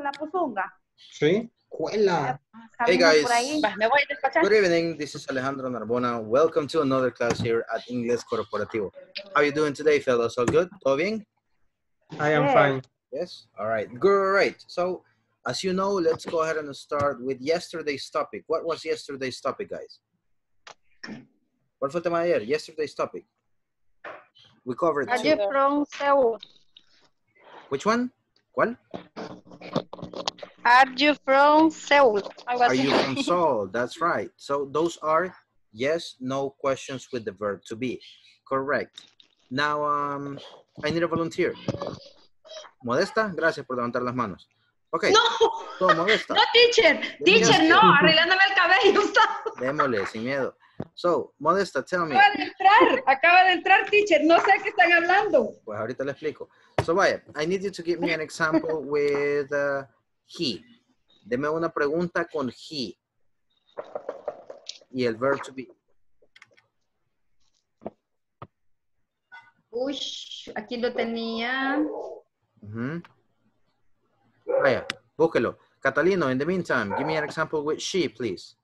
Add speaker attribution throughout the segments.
Speaker 1: la pusunga.
Speaker 2: Sí. Cuela.
Speaker 3: Hey, guys.
Speaker 1: por ahí.
Speaker 4: Va, me voy a despachar.
Speaker 3: Good evening. This is Alejandro Narbona. Welcome to another class here at Inglés Corporativo. How are you doing today, fellas? All good? ¿Todo bien?
Speaker 2: I am
Speaker 1: Yes.
Speaker 2: fine.
Speaker 3: Yes. All right. Great. So, as you know, let's go ahead and start with yesterday's topic. What was yesterday's topic, guys? ¿Cuál fue el tema de ayer? Yesterday's topic. We covered
Speaker 1: Are you
Speaker 3: two.
Speaker 1: from Seoul?
Speaker 3: Which one? ¿Cuál?
Speaker 1: Are you from Seoul? Algo
Speaker 3: Are you from Seoul? That's right. So those are yes, no questions with the verb to be. Correct. Now, um, I need a volunteer. Modesta, gracias por levantar las manos. Okay.
Speaker 4: No,
Speaker 3: So, Modesta,
Speaker 4: no, teacher. Teacher, no, arreglándome el cabello.
Speaker 3: démosle, sin miedo. So, Modesta, tell me.
Speaker 4: Acaba de entrar, acaba de entrar, teacher. No sé qué están hablando.
Speaker 3: Pues ahorita le explico. So, vaya, I need you to give me an example with uh, he. Deme una pregunta con he. Y el verb to be.
Speaker 4: Uy, aquí lo tenía.
Speaker 3: Ujú. Vaya, búsquelo. Catalino, in the meantime, give me an example with she, please.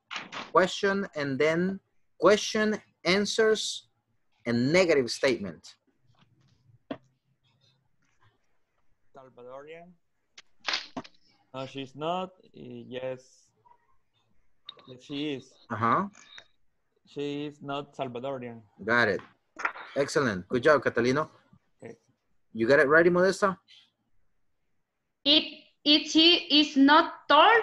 Speaker 3: Question and then question, answers, and negative statement.
Speaker 5: Salvadorian. No, she's not. Yes. Yes, she is.
Speaker 3: Uh-huh.
Speaker 5: She is not Salvadorian.
Speaker 3: Got it. Excellent. Good job, Catalino.
Speaker 5: Okay.
Speaker 3: You got it ready, Modesta?
Speaker 4: It, it she is not tall.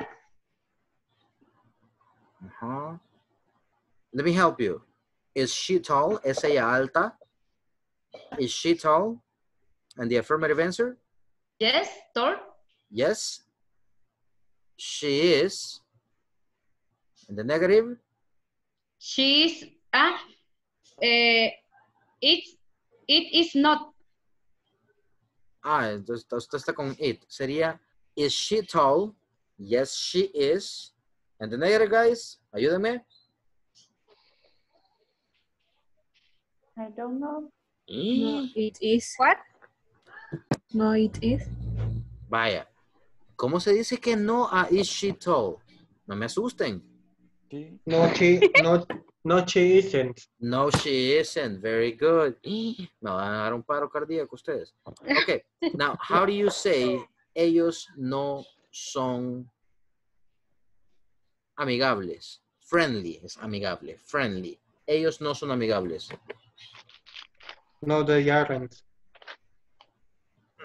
Speaker 3: Uh-huh. Let me help you. Is she tall? ¿Es ella alta? Is she tall? And the affirmative answer?
Speaker 4: Yes, tall.
Speaker 3: Yes. She is. And the negative?
Speaker 4: She is. Ah, eh, it, it is not.
Speaker 3: Ah, entonces usted está con it. Sería, is she tall? Yes, she is. And the negative, guys, ayúdenme.
Speaker 1: I don't know.
Speaker 6: No, it is.
Speaker 1: What?
Speaker 6: No, it is.
Speaker 3: Vaya. ¿Cómo se dice que no a is she tall? No me asusten.
Speaker 2: No, she, no, no, she isn't.
Speaker 3: No, she isn't. Very good. Me van a dar un paro cardíaco ustedes. Okay. Now, how do you say ellos no son amigables? Friendly es amigable. Friendly. Ellos no son amigables.
Speaker 2: No, they aren't.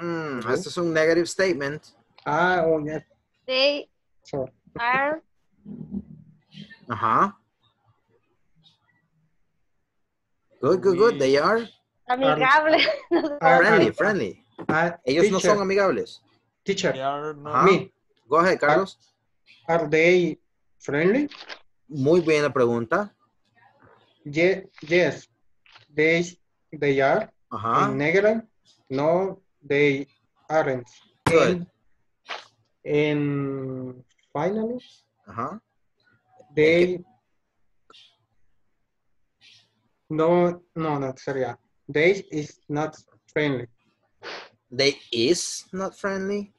Speaker 3: Mm, este es un negative statement.
Speaker 2: Ah, oh, yes.
Speaker 1: They
Speaker 2: So,
Speaker 1: are
Speaker 3: Ajá. Good, good, good. They are
Speaker 1: amigables.
Speaker 2: are,
Speaker 3: friendly,
Speaker 2: are-
Speaker 3: friendly.
Speaker 2: are-
Speaker 3: Ellos no son amigables.
Speaker 2: Teacher,
Speaker 5: they are not.
Speaker 2: Me,
Speaker 3: Go ahead, Carlos.
Speaker 2: are they friendly?
Speaker 3: Muy buena pregunta.
Speaker 2: Ye- yes, they, they are.
Speaker 3: Ajá.
Speaker 2: In negative, no, they aren't.
Speaker 3: Good.
Speaker 2: And, and finally,
Speaker 3: Ajá.
Speaker 2: they no no no sería they is not friendly
Speaker 3: They is not friendly.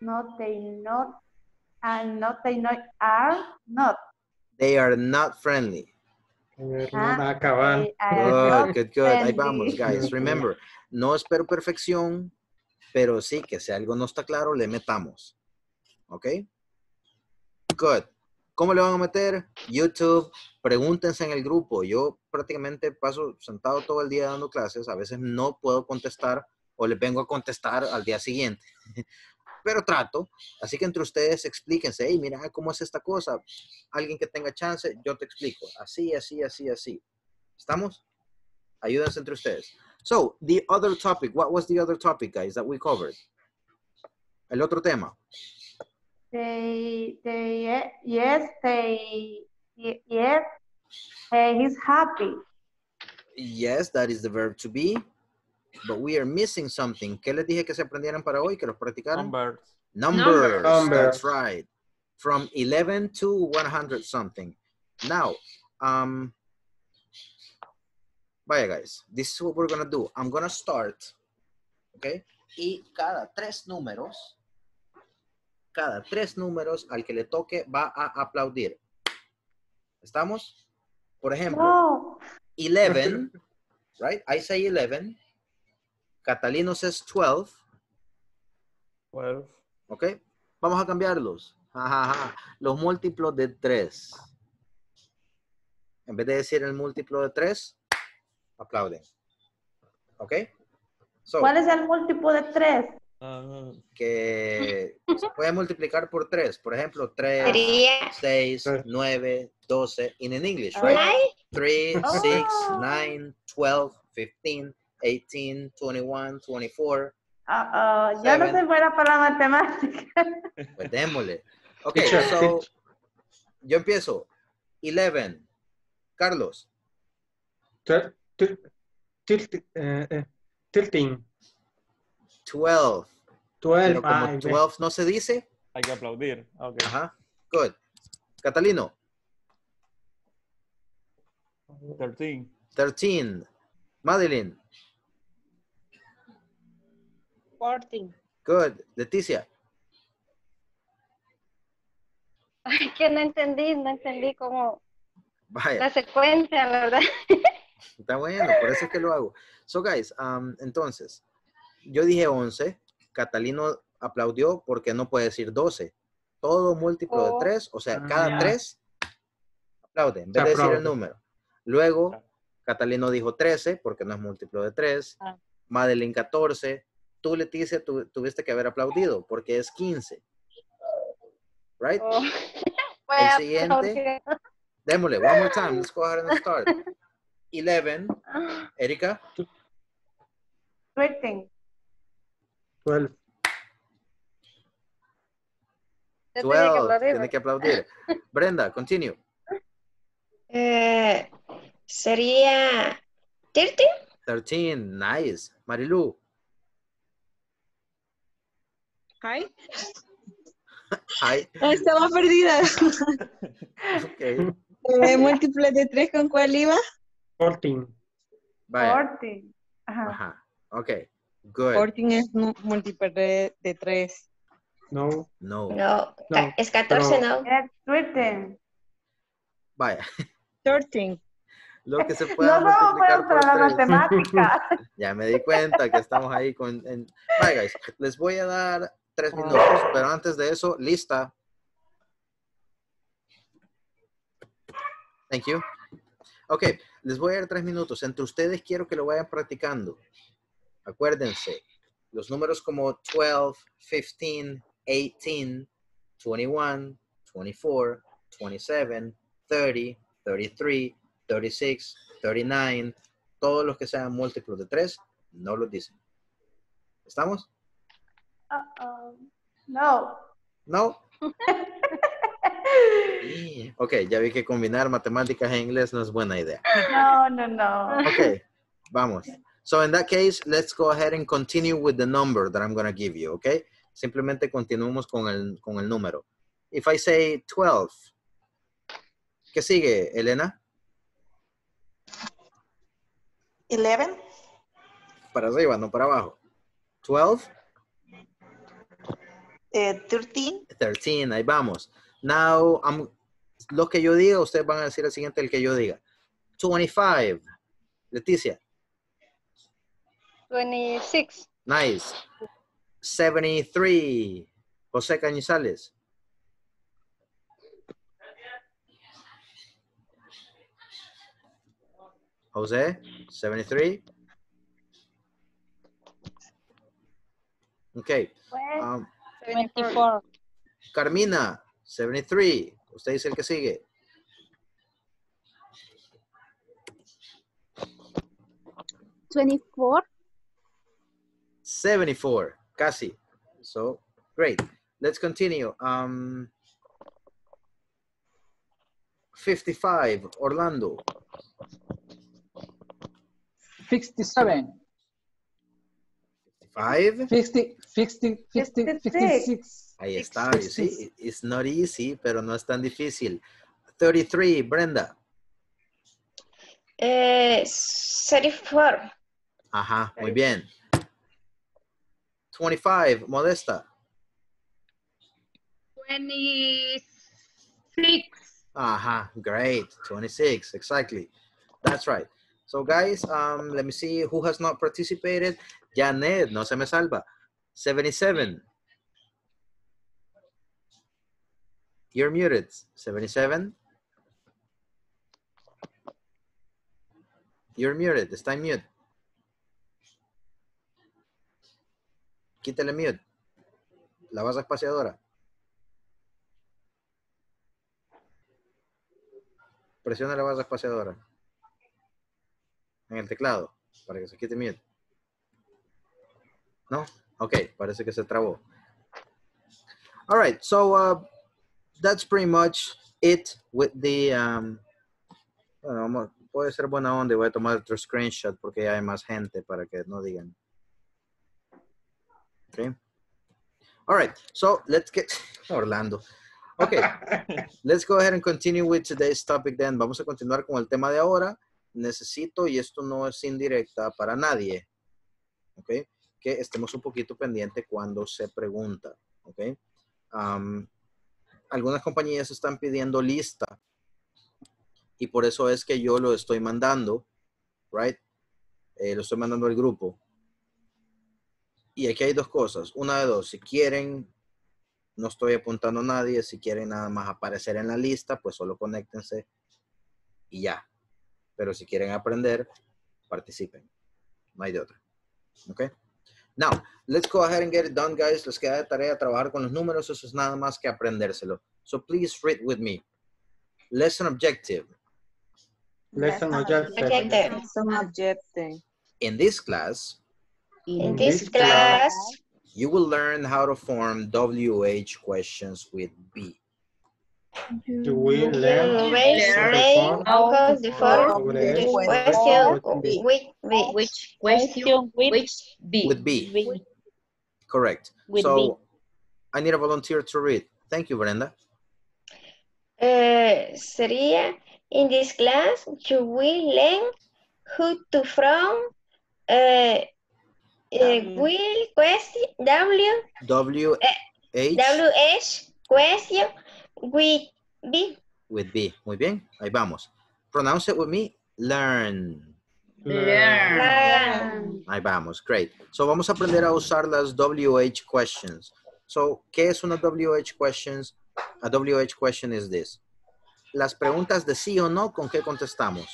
Speaker 1: Not they not. And not they not are not.
Speaker 3: They are not friendly.
Speaker 2: A ver, no
Speaker 1: Ah,
Speaker 2: nada cabal.
Speaker 1: they are not
Speaker 3: Good, good, good. Ahí vamos, guys. Remember, no espero perfección, pero sí que si algo no está claro, le metamos. ¿Ok? Good. ¿Cómo le van a meter? YouTube, pregúntense en el grupo. Yo prácticamente paso sentado todo el día dando clases. A veces no puedo contestar o les vengo a contestar al día siguiente. Pero trato. Así que entre ustedes explíquense. Hey, mira, ¿cómo es esta cosa? Alguien que tenga chance, yo te explico. Así, así, así, así. ¿Estamos? Ayúdense entre ustedes. So, the other topic. What was the other topic, guys, that we covered? El otro tema.
Speaker 1: They, they, yes, they, yes, eh, he's happy.
Speaker 3: Yes, that is the verb to be. But we are missing something. ¿Qué les dije que se aprendieran para hoy? Que los practicaran.
Speaker 5: Numbers.
Speaker 3: Numbers.
Speaker 2: Numbers.
Speaker 3: That's right. From 11 to 100 something. Now, um, vaya guys, this is what we're gonna do. I'm gonna start, okay? Y cada tres números cada tres números al que le toque va a aplaudir. ¿Estamos? Por ejemplo,
Speaker 1: No.
Speaker 3: 11, right? I say 11. Catalino says 12.
Speaker 5: 12.
Speaker 3: ¿Ok? Vamos a cambiarlos. Ajá, ajá. Los múltiplos de 3. En vez de decir el múltiplo de 3, aplauden. ¿Ok? So,
Speaker 1: ¿Cuál es el múltiplo de 3?
Speaker 5: Ah.
Speaker 3: Que se puede multiplicar por 3. Por ejemplo, 3, 6, 9, 12. In an English, right? 3, 6, 9, 12, 15, 18, 21, 24.
Speaker 1: Uh -oh. Yo no soy buena para la matemática.
Speaker 3: Pues démosle. Ok, so, yo empiezo. 11. Carlos.
Speaker 2: 3. Tilting.
Speaker 3: 12.
Speaker 2: 12.
Speaker 3: como 12 no se dice.
Speaker 5: Hay que aplaudir. Okay.
Speaker 3: Ajá. Good. Catalino.
Speaker 5: 13.
Speaker 3: 13. Madeline.
Speaker 7: 14.
Speaker 3: Good. Leticia.
Speaker 7: Ay, que no entendí, no entendí cómo
Speaker 3: Vaya.
Speaker 7: la secuencia, la verdad.
Speaker 3: Está bueno, por eso es que lo hago. So, guys, um, entonces, yo dije 11. Catalino aplaudió porque no puede decir 12. Todo múltiplo de
Speaker 7: Oh.
Speaker 3: 3, o sea,
Speaker 2: Ah,
Speaker 3: cada
Speaker 2: ya.
Speaker 3: 3 aplaude, en vez de decir el número. Luego. Catalino dijo 13 porque no es múltiplo de 3.
Speaker 7: Ah.
Speaker 3: Madeline 14. Tú, Leticia, tu- tuviste que haber aplaudido porque es 15. Right?
Speaker 7: Oh.
Speaker 3: El
Speaker 7: a
Speaker 3: siguiente. Démosle, one more time. Let's go ahead and start. 11. Erika.
Speaker 1: 13.
Speaker 2: 12,
Speaker 7: Yo tenía que
Speaker 3: 12.
Speaker 7: aplaudir,
Speaker 3: Tiene que aplaudir. Brenda, continue.
Speaker 8: Eh, sería 13.
Speaker 3: 13. Nice. Marilu.
Speaker 6: Hi.
Speaker 3: Hi.
Speaker 6: Estaba perdida.
Speaker 3: Ok.
Speaker 6: Eh, múltiples de 3 con cuál iba?
Speaker 2: 14,
Speaker 3: Vaya.
Speaker 1: 14. Ajá.
Speaker 3: Ajá. Ok. Good.
Speaker 6: 14 es múltiple de, de 3.
Speaker 2: no,
Speaker 3: No.
Speaker 8: No,
Speaker 2: No,
Speaker 8: es 14,
Speaker 2: pero-
Speaker 8: ¿no?
Speaker 1: Es 13.
Speaker 3: Vaya.
Speaker 6: 13.
Speaker 3: Lo que se pueda
Speaker 1: No
Speaker 3: multiplicar
Speaker 1: buenos para la
Speaker 3: por 3.
Speaker 1: matemática.
Speaker 3: Ya me di cuenta que estamos ahí con... En... Bye, guys. Les voy a dar tres
Speaker 1: Ah.
Speaker 3: minutos, pero antes de eso, lista. Thank you. Ok, les voy a dar tres minutos. Entre ustedes quiero que lo vayan practicando. Acuérdense, los números como 12, 15, 18, 21, 24, 27, 30, 33, 36, 39, todos los que sean múltiplos de 3, no los dicen. ¿Estamos?
Speaker 1: Uh-oh. No.
Speaker 3: No. Ok, ya vi que combinar matemáticas e inglés no es buena idea.
Speaker 1: No, no, no.
Speaker 3: Ok, vamos. So in that case, let's go ahead and continue with the number that I'm going to give you, okay? Simplemente continuamos con el, con el número. If I say 12, ¿qué sigue, Elena?
Speaker 9: 11,
Speaker 3: Para arriba, no para abajo. 12,
Speaker 9: eh, 13,
Speaker 3: 13, ahí vamos. Now, I'm, lo que yo diga, ustedes van a decir el siguiente, el que yo diga. 25, Leticia,
Speaker 7: 26.
Speaker 3: nice. 73, José Cañizales. José, 73. Okay.
Speaker 1: Pues,
Speaker 3: um,
Speaker 7: 24.
Speaker 3: Carmina, 73. Usted dice el que sigue.
Speaker 10: Twenty-four.
Speaker 3: 74. Casi. So, great. Let's continue. Um, 55. Orlando.
Speaker 11: Sixty-seven.
Speaker 3: 5.
Speaker 11: 50, 50, 50, 56.
Speaker 3: Ahí está. You see, it's not easy, pero no es tan difícil. 33. Brenda.
Speaker 8: Eh, 34.
Speaker 3: Ajá, muy bien. 25. Modesta.
Speaker 4: 26.
Speaker 3: Aha, great. 26, exactly. That's right. So guys, um, let me see who has not participated. Janet, no se me salva. 77. You're muted. 77. You're muted. Está en mute. Quítale mute. La base espaciadora. Presiona la barra espaciadora. En el teclado, para que se quite mute. ¿No? Ok, parece que se trabó. All right, so uh, that's pretty much it with the... Um, bueno, vamos- puede ser buena onda y voy a tomar otro screenshot porque ya hay más gente para que no digan. Okay. All right, so let's get... Orlando. Okay. Let's go ahead and continue with today's topic then. Vamos a continuar con el tema de ahora. Necesito, y esto no es indirecta para nadie, ¿ok? Que estemos un poquito pendiente cuando se pregunta, ¿ok? Um, algunas compañías están pidiendo lista y por eso es que yo lo estoy mandando, right? Eh, lo estoy mandando al grupo. Y aquí hay dos cosas. Una de dos, si quieren no estoy apuntando a nadie. Si quieren nada más aparecer en la lista, pues solo conéctense y ya. Pero si quieren aprender, participen. No hay de otra. ¿Ok? Now, let's go ahead and get it done, guys. Les queda de tarea trabajar con los números. Eso es nada más que aprendérselo. So please read with me. Lesson objective.
Speaker 2: Lesson objective.
Speaker 8: Objective.
Speaker 6: Some objective.
Speaker 3: In this class,
Speaker 8: In this class,
Speaker 3: you will learn how to form WH questions with B.
Speaker 2: You will
Speaker 8: you
Speaker 2: learn
Speaker 8: will learn how to form the question
Speaker 2: with B.
Speaker 8: with
Speaker 7: Which question with B?
Speaker 3: With B.
Speaker 7: With-
Speaker 3: Correct.
Speaker 7: With
Speaker 3: so
Speaker 7: B.
Speaker 3: I need a volunteer to read. Thank you, Brenda.
Speaker 8: Eh, sería, in this class, you will learn how to form eh, eh,
Speaker 6: Um,
Speaker 8: will question, W,
Speaker 3: W H
Speaker 8: WH question with B.
Speaker 3: with B. Muy bien, ahí vamos. Pronounce it with me. Learn.
Speaker 4: Learn.
Speaker 8: Learn.
Speaker 3: Ahí vamos, great. So vamos a aprender a usar las WH questions. So, ¿qué es una WH questions? A WH question is this. Las preguntas de sí o no, ¿con qué contestamos?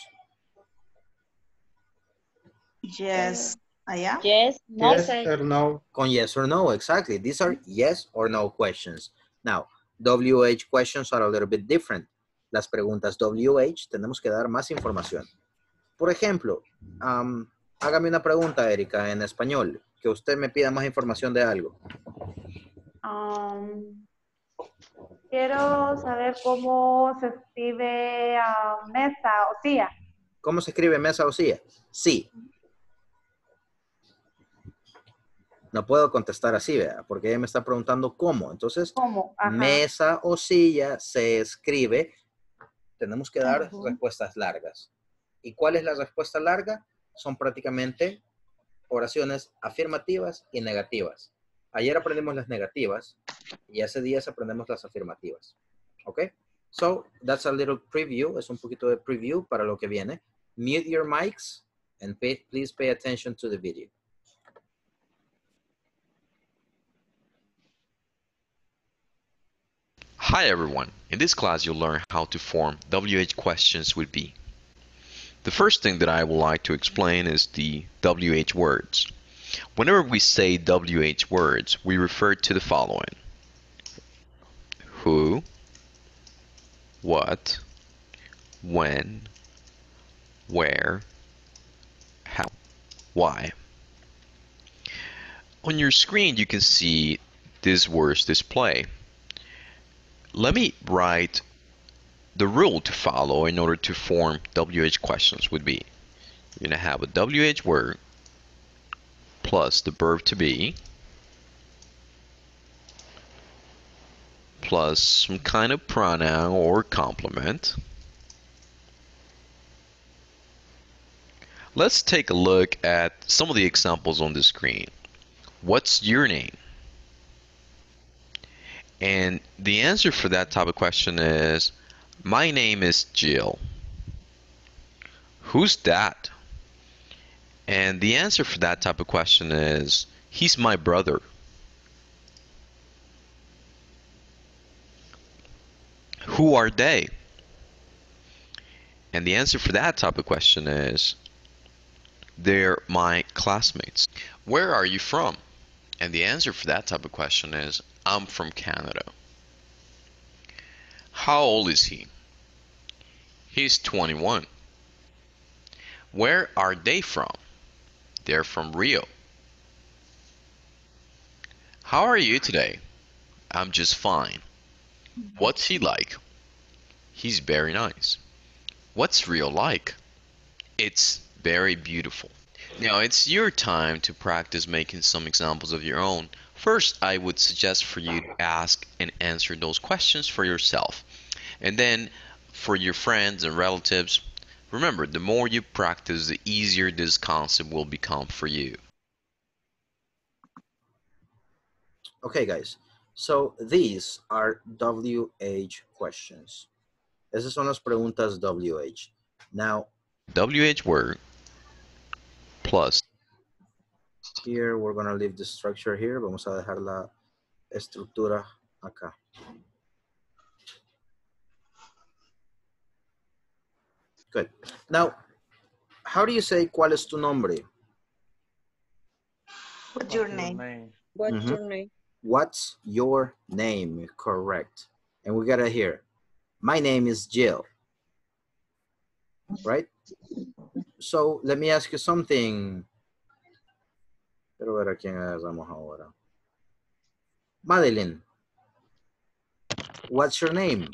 Speaker 9: Yes. Allá.
Speaker 7: Yes, no.
Speaker 2: Yes or no.
Speaker 3: Con yes or no, exactly. These are yes or no questions. Now, WH questions are a little bit different. Las preguntas WH tenemos que dar más información. Por ejemplo, am, hágame una pregunta, Erika, en español, que usted me pida más información de algo.
Speaker 1: Um, quiero saber cómo se escribe ah, mesa o silla.
Speaker 3: ¿Cómo se escribe mesa o silla? Sí. No puedo contestar así, ¿verdad? Porque ella me está preguntando cómo. Entonces,
Speaker 1: ¿Cómo?
Speaker 3: Mesa o silla se escribe, tenemos que dar respuestas largas. ¿Y cuál es la respuesta larga? Son prácticamente oraciones afirmativas y negativas. Ayer aprendimos las negativas y hace días aprendemos las afirmativas. ¿Ok? So, that's a little preview. Es un poquito de preview para lo que viene. Mute your mics and pay- please pay attention to the video.
Speaker 10: Hi everyone. In this class you'll learn how to form WH questions with B. The first thing that I would like to explain is the WH words. Whenever we say WH words, we refer to the following. Who, what, when, where, how, why. On your screen you can see these words display let me write the rule to follow in order to form WH questions would be you're going to have a WH word plus the verb to be plus some kind of pronoun or complement. Let's take a look at some of the examples on the screen. What's your name? And the answer for that type of question is My name is Jill. Who's that? And the answer for that type of question is He's my brother. Who are they? And the answer for that type of question is They're my classmates. Where are you from? And the answer for that type of question is I'm from Canada. How old is he? He's 21. Where are they from? They're from Rio. How are you today? I'm just fine. What's he like? He's very nice. What's Rio like? It's very beautiful. Now it's your time to practice making some examples of your own. First, I would suggest for you to ask and answer those questions for yourself. And then for your friends and relatives, remember, the more you practice, the easier this concept will become for you.
Speaker 3: Okay, guys. So these are WH questions. Esas son las preguntas WH. Now,
Speaker 10: WH word plus
Speaker 3: here we're going to leave the structure here. Vamos a dejar la estructura acá. Good. Now, how do you say cuál es tu nombre?
Speaker 9: What's your name?
Speaker 6: What's
Speaker 3: Mhm.
Speaker 6: your name?
Speaker 3: What's your name? Correct. And we gotta hear, my name is Jill. Right? So let me ask you something. Quiero ver a quién agarramos ahora. Madeline. What's your name?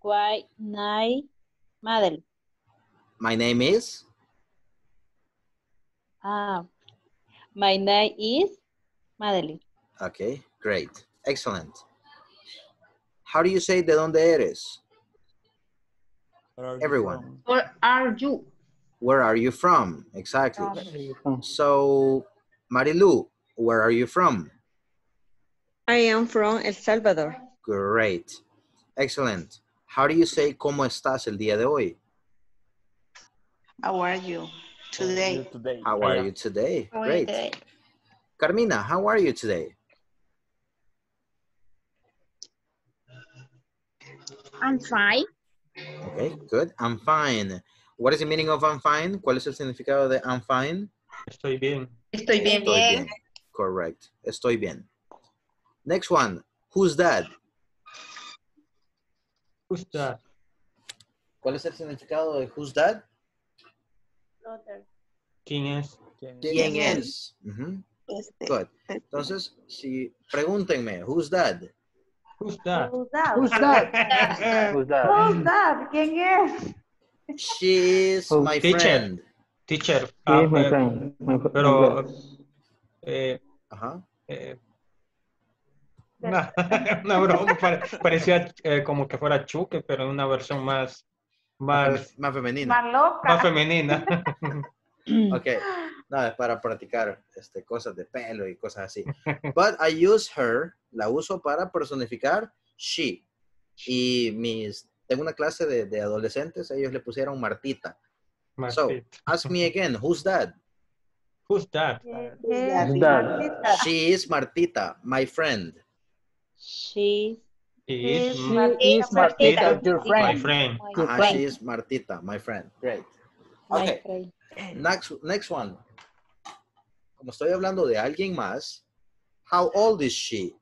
Speaker 6: Why night, Madeline?
Speaker 3: My name is?
Speaker 6: Ah, my name is Madeline.
Speaker 3: Okay, great. Excellent. How do you say de dónde eres?
Speaker 5: Where are
Speaker 3: Everyone.
Speaker 5: from?
Speaker 4: Or are you?
Speaker 3: Where are you from? Exactly. So, Marilu, where are you from?
Speaker 6: I am from El Salvador.
Speaker 3: Great. Excellent. How do you say cómo estás el día de hoy?
Speaker 9: How are you today?
Speaker 5: Today.
Speaker 3: How are you today?
Speaker 8: Muy
Speaker 3: Great.
Speaker 8: bien.
Speaker 3: Carmina, how are you today?
Speaker 12: I'm fine.
Speaker 3: Okay, good. I'm fine. What is the meaning of I'm fine? ¿Cuál es el significado de I'm fine?
Speaker 2: Estoy bien.
Speaker 4: Estoy bien.
Speaker 3: Estoy bien. Correct. Estoy bien. Next one. Who's that?
Speaker 2: Who's that?
Speaker 3: ¿Cuál es el significado de who's that?
Speaker 2: ¿Quién es?
Speaker 5: ¿Quién
Speaker 3: ¿Quién
Speaker 9: ¿Quién
Speaker 3: es? Ujú. Mm-hmm.
Speaker 9: Este,
Speaker 3: Good. Entonces, si pregúntenme, who's that?
Speaker 2: Who's that?
Speaker 1: Who's that?
Speaker 11: Who's that?
Speaker 13: Who's that?
Speaker 1: Who's that? ¿Quién es?
Speaker 3: She is
Speaker 13: Oh,
Speaker 3: my
Speaker 2: teacher.
Speaker 3: friend.
Speaker 2: Teacher.
Speaker 13: Sí,
Speaker 2: ah,
Speaker 13: my
Speaker 2: eh,
Speaker 13: friend. My,
Speaker 2: pero, eh,
Speaker 3: Ajá.
Speaker 2: eh, una, una broma, pare- parecía eh, como que fuera Chuque, pero en una versión más,
Speaker 3: Más,
Speaker 2: más,
Speaker 3: fem- más femenina.
Speaker 1: Más loca.
Speaker 2: más femenina.
Speaker 3: Ok. No, es para practicar este, cosas de pelo y cosas así. But I use her, la uso para personificar she. Y mis, tengo una clase de, de adolescentes, ellos le pusieron Martita. So, ask me again, who's that?
Speaker 2: Who's that?
Speaker 1: ¿Qué-
Speaker 9: Who's
Speaker 1: qué
Speaker 9: that?
Speaker 1: es?
Speaker 13: Who's.
Speaker 3: She is Martita, my friend.
Speaker 6: She
Speaker 2: He is
Speaker 6: Martita,
Speaker 11: your
Speaker 2: my
Speaker 11: friend. Your
Speaker 3: Ajá,
Speaker 11: friend.
Speaker 3: she is Martita, my friend. Great.
Speaker 6: my
Speaker 3: Okay,
Speaker 6: friend.
Speaker 3: next, next one. Como estoy hablando de alguien más, how old is she?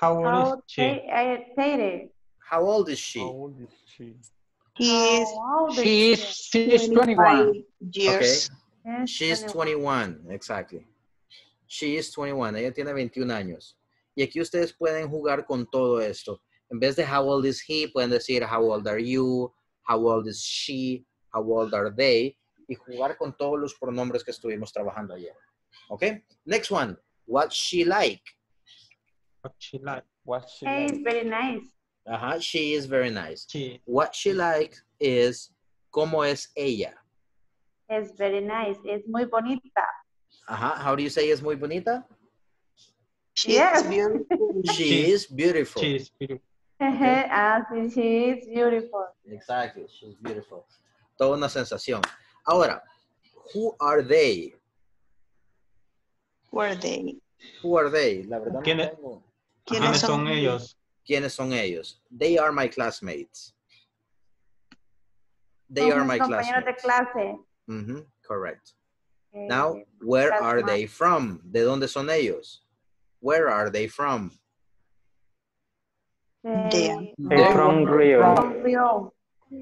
Speaker 2: How old
Speaker 1: How
Speaker 2: is she?
Speaker 1: ta- eh, Tate.
Speaker 3: How old is she?
Speaker 5: How old is she?
Speaker 9: He is
Speaker 11: She is,
Speaker 1: she?
Speaker 11: she is 21.
Speaker 9: years.
Speaker 1: Yes,
Speaker 3: She's 21, exactly. She is 21, ella tiene 21 años. Y aquí ustedes pueden jugar con todo esto. En vez de how old is he, pueden decir how old are you, how old is she, how old are they, y jugar con todos los pronombres que estuvimos trabajando ayer. ¿Ok? Next one. What's she like?
Speaker 2: What she like?
Speaker 5: What's she
Speaker 1: Hey,
Speaker 5: like?
Speaker 1: very nice.
Speaker 3: Ajá, she is very nice.
Speaker 2: She.
Speaker 3: What she likes is cómo es ella.
Speaker 1: Es very nice. Es muy bonita.
Speaker 3: Ajá, how do you say es muy bonita?
Speaker 9: She
Speaker 1: Yes.
Speaker 9: is beautiful.
Speaker 3: She is beautiful.
Speaker 2: She is beautiful.
Speaker 1: ah, sí, she is beautiful.
Speaker 3: Exactly, she's beautiful. Toda una sensación. Ahora, who are they?
Speaker 9: Who are they?
Speaker 3: Who are they? La verdad no
Speaker 2: ¿Quiénes-
Speaker 3: tengo.
Speaker 2: ¿Quiénes
Speaker 9: ¿Quiénes
Speaker 2: son
Speaker 9: son
Speaker 2: ellos?
Speaker 3: ¿Quiénes son ellos? They are my classmates. They
Speaker 1: Son
Speaker 3: are my
Speaker 1: compañeros de
Speaker 3: classmates.
Speaker 1: clase.
Speaker 3: Mhm, correct.
Speaker 1: Eh,
Speaker 3: Now, where
Speaker 1: that's
Speaker 3: are
Speaker 1: my-
Speaker 3: they from? ¿De dónde son ellos? Where are they from?
Speaker 9: They are-
Speaker 1: eh,
Speaker 11: They're from Rio.
Speaker 1: From Rio.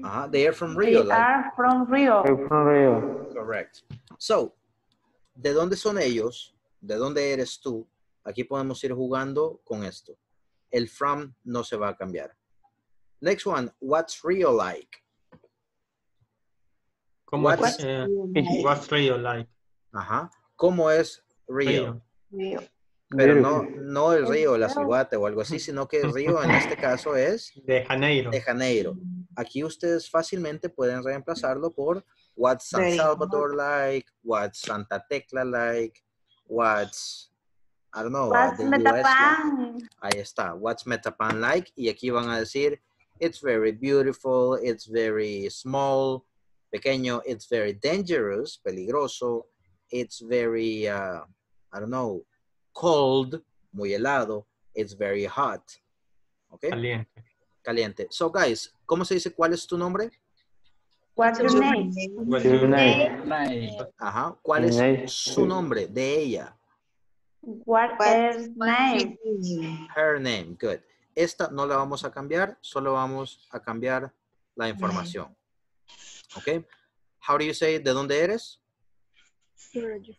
Speaker 3: Ajá, they are from Rio.
Speaker 1: They
Speaker 3: like-
Speaker 1: are from Rio.
Speaker 11: They're from Rio.
Speaker 3: Correct. So, ¿de dónde son ellos? ¿De dónde eres tú? Aquí podemos ir jugando con esto. El from no se va a cambiar. Next one, what's Rio like?
Speaker 2: ¿Cómo es?
Speaker 3: What's-
Speaker 2: eh, what's Rio like?
Speaker 3: Ajá. ¿Cómo es Rio?
Speaker 2: Rio.
Speaker 9: Rio.
Speaker 3: Pero no, no el río, la ciudad o algo así, sino que el río en este caso es
Speaker 2: De Janeiro.
Speaker 3: de Janeiro. Aquí ustedes fácilmente pueden reemplazarlo por what's San Salvador like, what's Santa Tecla like, what's, I don't know,
Speaker 1: What's
Speaker 3: the US.
Speaker 1: Metapan?
Speaker 3: Ahí está, what's Metapan like, y aquí van a decir, it's very beautiful, it's very small, pequeño, it's very dangerous, peligroso, it's very, uh, I don't know, cold, muy helado, it's very hot. ¿Ok?
Speaker 2: Caliente.
Speaker 3: Caliente. So, guys, ¿cómo se dice cuál es tu nombre?
Speaker 1: What's your name?
Speaker 2: What's
Speaker 11: Your name.
Speaker 3: Ajá. ¿Cuál es su nombre de ella?
Speaker 1: What is name?
Speaker 3: Her name. Good. Esta no la vamos a cambiar, solo vamos a cambiar la información. ¿Ok? How do you say, ¿de dónde eres?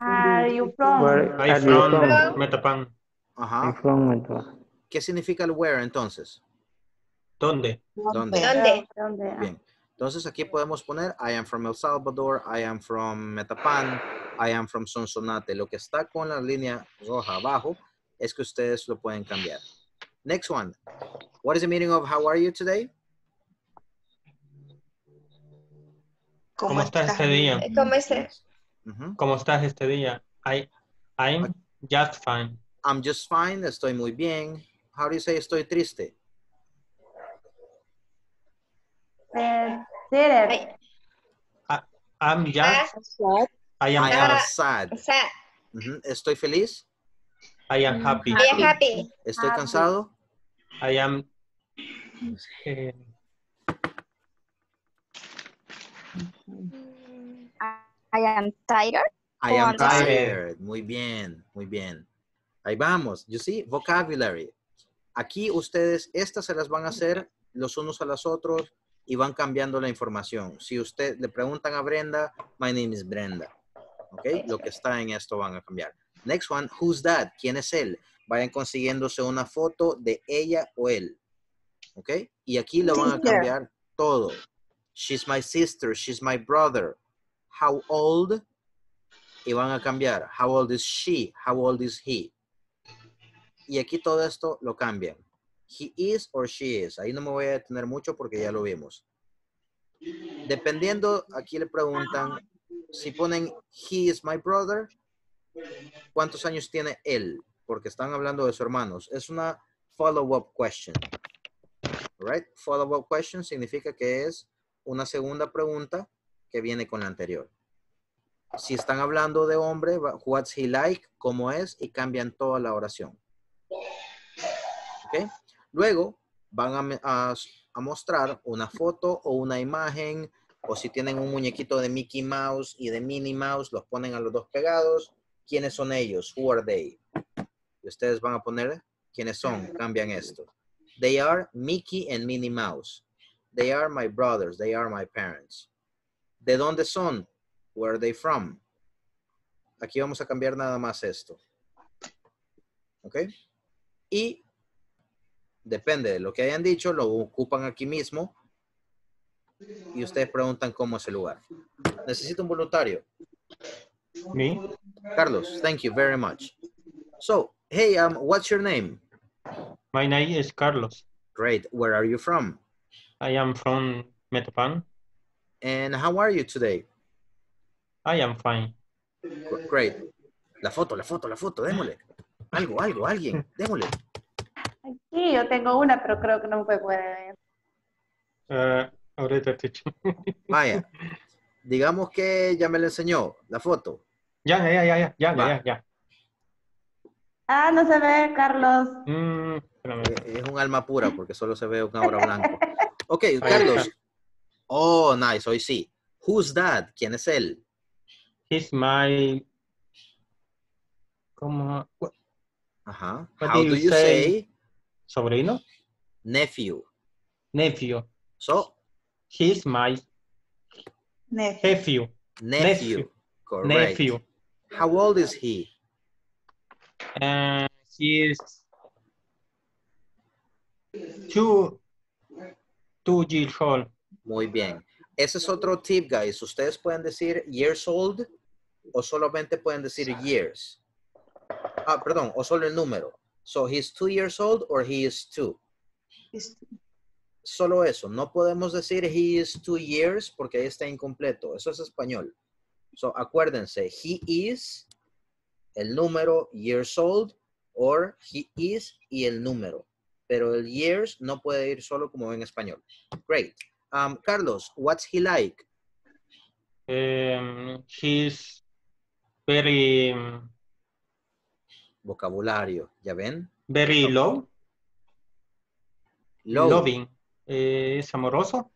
Speaker 1: Are you from?
Speaker 11: Where are you
Speaker 2: from
Speaker 11: from?
Speaker 2: Metapan.
Speaker 3: Ajá.
Speaker 11: I'm from Mantua.
Speaker 3: ¿Qué significa el where entonces?
Speaker 2: ¿Dónde?
Speaker 3: ¿Dónde?
Speaker 8: ¿Dónde?
Speaker 1: ¿Dónde?
Speaker 3: Bien. Entonces aquí podemos poner I am from El Salvador, I am from Metapan, I am from Sonsonate. Lo que está con la línea roja abajo es que ustedes lo pueden cambiar. Next one. What is the meaning of how are you today?
Speaker 2: ¿Cómo estás este día?
Speaker 8: ¿Cómo es?
Speaker 3: Ujú.
Speaker 2: ¿Cómo estás este día? I, I'm just fine.
Speaker 3: I'm just fine, estoy muy bien. How do you say estoy triste?
Speaker 1: eh, Tere.
Speaker 2: I'm just,
Speaker 8: Ah,
Speaker 2: I am
Speaker 3: I am
Speaker 2: happy.
Speaker 3: sad. Estoy feliz,
Speaker 2: I am happy.
Speaker 8: I am happy.
Speaker 3: estoy
Speaker 1: Happy.
Speaker 3: cansado,
Speaker 2: I am, eh,
Speaker 12: I am tired.
Speaker 3: I am
Speaker 12: tired.
Speaker 3: Muy bien, muy bien. Ahí vamos. You see, vocabulary. Aquí ustedes, estas se las van a hacer los unos a los otros y van cambiando la información. Si usted le preguntan a Brenda, my name is Brenda. ¿Ok? Lo que está en esto van a cambiar. Next one, who's that? ¿Quién es él? Vayan consiguiéndose una foto de ella o él. ¿Ok? Y aquí lo van a cambiar todo. She's my sister. She's my brother. How old? y van a cambiar. How old is she? How old is he? Y aquí todo esto lo cambian. He is or she is. Ahí no me voy a detener mucho porque ya lo vimos. Dependiendo, aquí le preguntan, si ponen he is my brother, ¿cuántos años tiene él? Porque están hablando de sus hermanos. Es una follow-up question. Right? Follow-up question significa que es una segunda pregunta que viene con la anterior. Si están hablando de hombre, what's he like, cómo es, y cambian toda la oración. ¿Ok? Luego van a mostrar una foto o una imagen, o si tienen un muñequito de Mickey Mouse y de Minnie Mouse, los ponen a los dos pegados. ¿Quiénes son ellos? Who are they? Y ustedes van a poner quiénes son, cambian esto. They are Mickey and Minnie Mouse. They are my brothers. They are my parents. ¿De dónde son? Where are they from? Aquí vamos a cambiar nada más esto. ¿Ok? Y depende de lo que hayan dicho, lo ocupan aquí mismo y ustedes preguntan cómo es el lugar. Necesito un voluntario.
Speaker 2: Me?
Speaker 3: Carlos, thank you very much. So, hey, um, what's your name?
Speaker 2: My name is Carlos.
Speaker 3: Great. Where are you from?
Speaker 2: I am from Metapan.
Speaker 3: And how are you today?
Speaker 2: I am fine.
Speaker 3: Gr- Great. La foto, la foto, la foto, démosle. Algo, algo, alguien. Démosle.
Speaker 1: Sí, yo tengo una, pero creo que no me puede ver.
Speaker 2: Eh, ahorita, teacher.
Speaker 3: Vaya. Digamos que ya me le enseñó la foto.
Speaker 2: Ya, ya, ya, ya, ya, ya, ya.
Speaker 1: Ah, no se ve, Carlos.
Speaker 2: Mm.
Speaker 3: Eh, Es un alma pura porque solo se ve un ahora blanco. Ok,
Speaker 2: Ahí
Speaker 3: Carlos.
Speaker 2: está.
Speaker 3: Oh, nice, hoy sí. Who's that? ¿Quién es él?
Speaker 2: He's my... ¿Cómo?
Speaker 3: Ajá.
Speaker 2: What
Speaker 3: How
Speaker 2: do
Speaker 3: do
Speaker 2: you
Speaker 3: you
Speaker 2: say?
Speaker 3: say
Speaker 2: ¿Sobrino?
Speaker 3: nephew?
Speaker 2: Nephew.
Speaker 3: So,
Speaker 2: He's my
Speaker 9: Nephew.
Speaker 2: nephew.
Speaker 3: nephew. Correct.
Speaker 2: Nephew.
Speaker 3: How old is he?
Speaker 2: And he is two, two years old.
Speaker 3: Muy bien. Ese es otro tip, guys. Ustedes pueden decir years old o solamente pueden decir years. Ah, perdón, o solo el número. So he's two years old or he is two.
Speaker 9: Is-
Speaker 3: Solo eso. No podemos decir he is two years porque ahí está incompleto. Eso es español. So acuérdense, he is el número years old or he is y el número. Pero el years no puede ir solo como en español. Great. Um, Carlos, what's he like?
Speaker 2: Um, he's very, um,
Speaker 3: Vocabulario. ¿Ya ven?
Speaker 2: very low,
Speaker 3: Low.
Speaker 2: loving. Eh, es amoroso,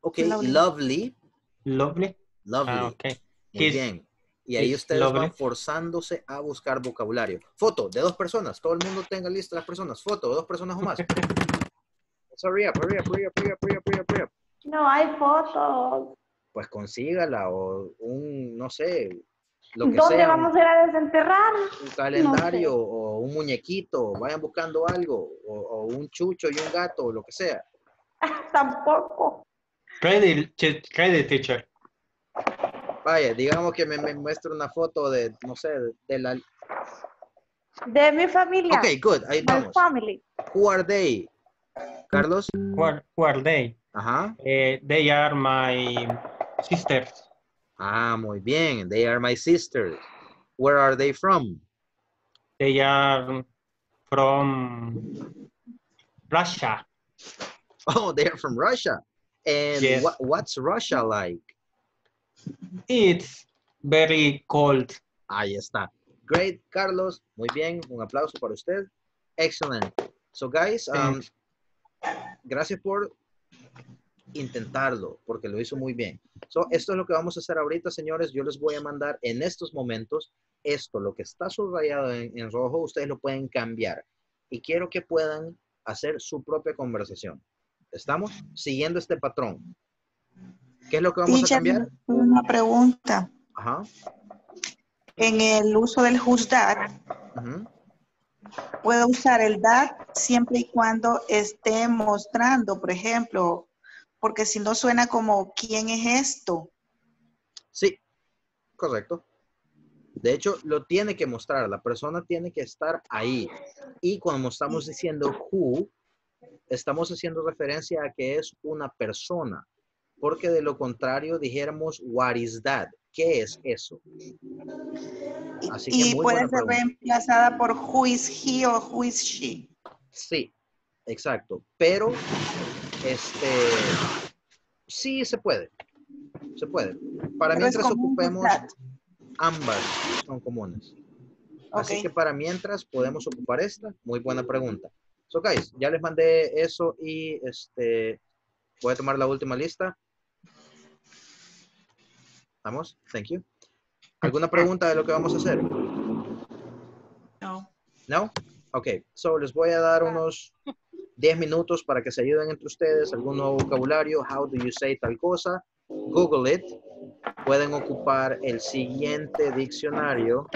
Speaker 3: Ok,
Speaker 9: Lovely.
Speaker 3: lovely.
Speaker 2: lovely.
Speaker 3: Lovely.
Speaker 2: Ah, ok.
Speaker 3: Muy
Speaker 2: He's-
Speaker 3: bien. Y ahí ustedes
Speaker 2: lovely.
Speaker 3: van forzándose a buscar vocabulario. Foto de dos personas. Todo el mundo tenga lista las personas. Foto de dos personas o más. Hurry up, hurry up, hurry up, hurry up, hurry up, hurry up, hurry up.
Speaker 1: No hay fotos.
Speaker 3: Pues consígala o un, no sé, lo que
Speaker 1: ¿Dónde
Speaker 3: sea.
Speaker 1: vamos a ir a desenterrar?
Speaker 3: Un calendario o un muñequito. Vayan buscando algo. O, o un chucho y un gato, o lo que sea.
Speaker 1: Tampoco.
Speaker 2: Ch- ready, teacher.
Speaker 3: Vaya, digamos que me, me muestra una foto de, no sé, de la...
Speaker 1: De mi familia.
Speaker 3: Ok, good. Ahí
Speaker 1: My
Speaker 3: vamos.
Speaker 1: family.
Speaker 3: Who are they? Carlos.
Speaker 2: Who are, who are they?
Speaker 3: Ajá.
Speaker 2: Eh, they are my sisters.
Speaker 3: Ah, muy bien. They are my sisters. Where are they from?
Speaker 2: They are from Russia.
Speaker 3: Oh, they are from Russia. And
Speaker 2: Yes.
Speaker 3: what's Russia like?
Speaker 2: It's very cold.
Speaker 3: Ahí está. Great, Carlos. Muy bien. Un aplauso para usted. Excellent. So, guys, um, gracias por intentarlo, porque lo hizo muy bien. So, esto es lo que vamos a hacer ahorita, señores. Yo les voy a mandar en estos momentos esto, lo que está subrayado en, en rojo, ustedes lo pueden cambiar. Y quiero que puedan hacer su propia conversación. ¿Estamos? Siguiendo este patrón. ¿Qué es lo que vamos a cambiar?
Speaker 9: una pregunta.
Speaker 3: Ajá.
Speaker 9: En el uso del who's that, puedo usar el that siempre y cuando esté mostrando, por ejemplo, porque si no suena como ¿quién es esto?
Speaker 3: Sí, correcto. De hecho, lo tiene que mostrar, la persona tiene que estar ahí. Y cuando estamos diciendo who, estamos haciendo referencia a que es una persona, porque de lo contrario dijéramos what is that, ¿qué es eso? Así que
Speaker 9: Y puede ser reemplazada por who is he o who is she.
Speaker 3: Sí, exacto. Pero, este, sí se puede, se puede. Para
Speaker 9: Pero
Speaker 3: mientras ocupemos ambas son comunes. Así que para mientras podemos ocupar esta. Muy buena pregunta. So, guys, ya les mandé eso y este voy a tomar la última lista. Vamos, thank you. ¿Alguna pregunta de lo que vamos a hacer?
Speaker 9: No.
Speaker 3: ¿No? Ok, so les voy a dar unos 10 minutos para que se ayuden entre ustedes. Algún nuevo vocabulario, how do you say tal cosa. Google it. Pueden ocupar el siguiente diccionario,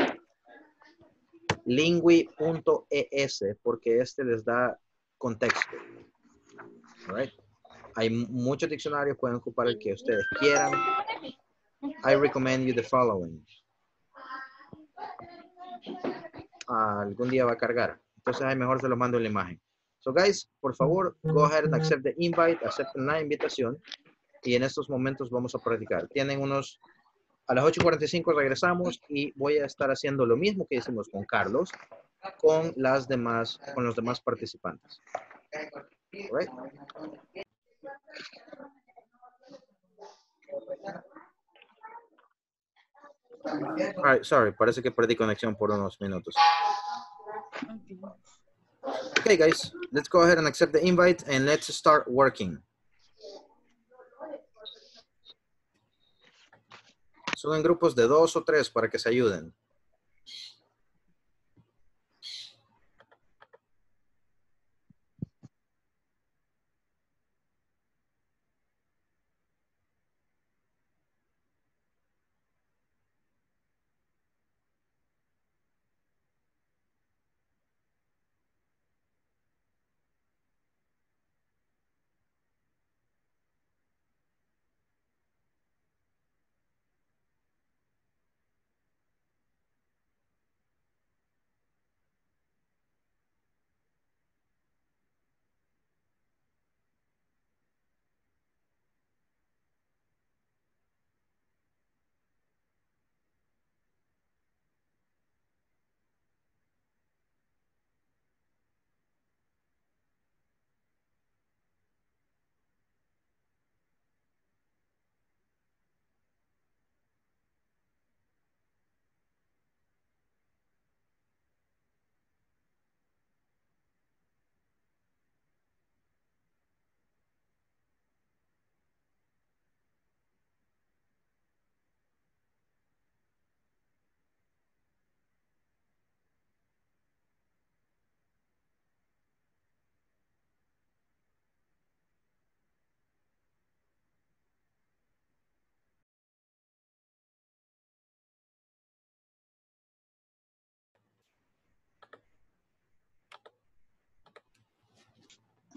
Speaker 3: lingui.es, porque este les da contexto. Right? Hay mu- muchos diccionarios, pueden ocupar el que ustedes quieran. I recommend you the following. Algún día va a cargar. Entonces, ahí mejor se los mando en la imagen. So, guys, por favor, go ahead and accept the invite, acepten la invitación. Y en estos momentos vamos a practicar. Tienen unos, a las 8.45 regresamos y voy a estar haciendo lo mismo que hicimos con Carlos. con las demás, con los demás participantes. Alright. Alright, sorry, parece que perdí conexión por unos minutos. Okay, guys, let's go ahead and accept the invite and let's start working. Son en grupos de dos o tres para que se ayuden.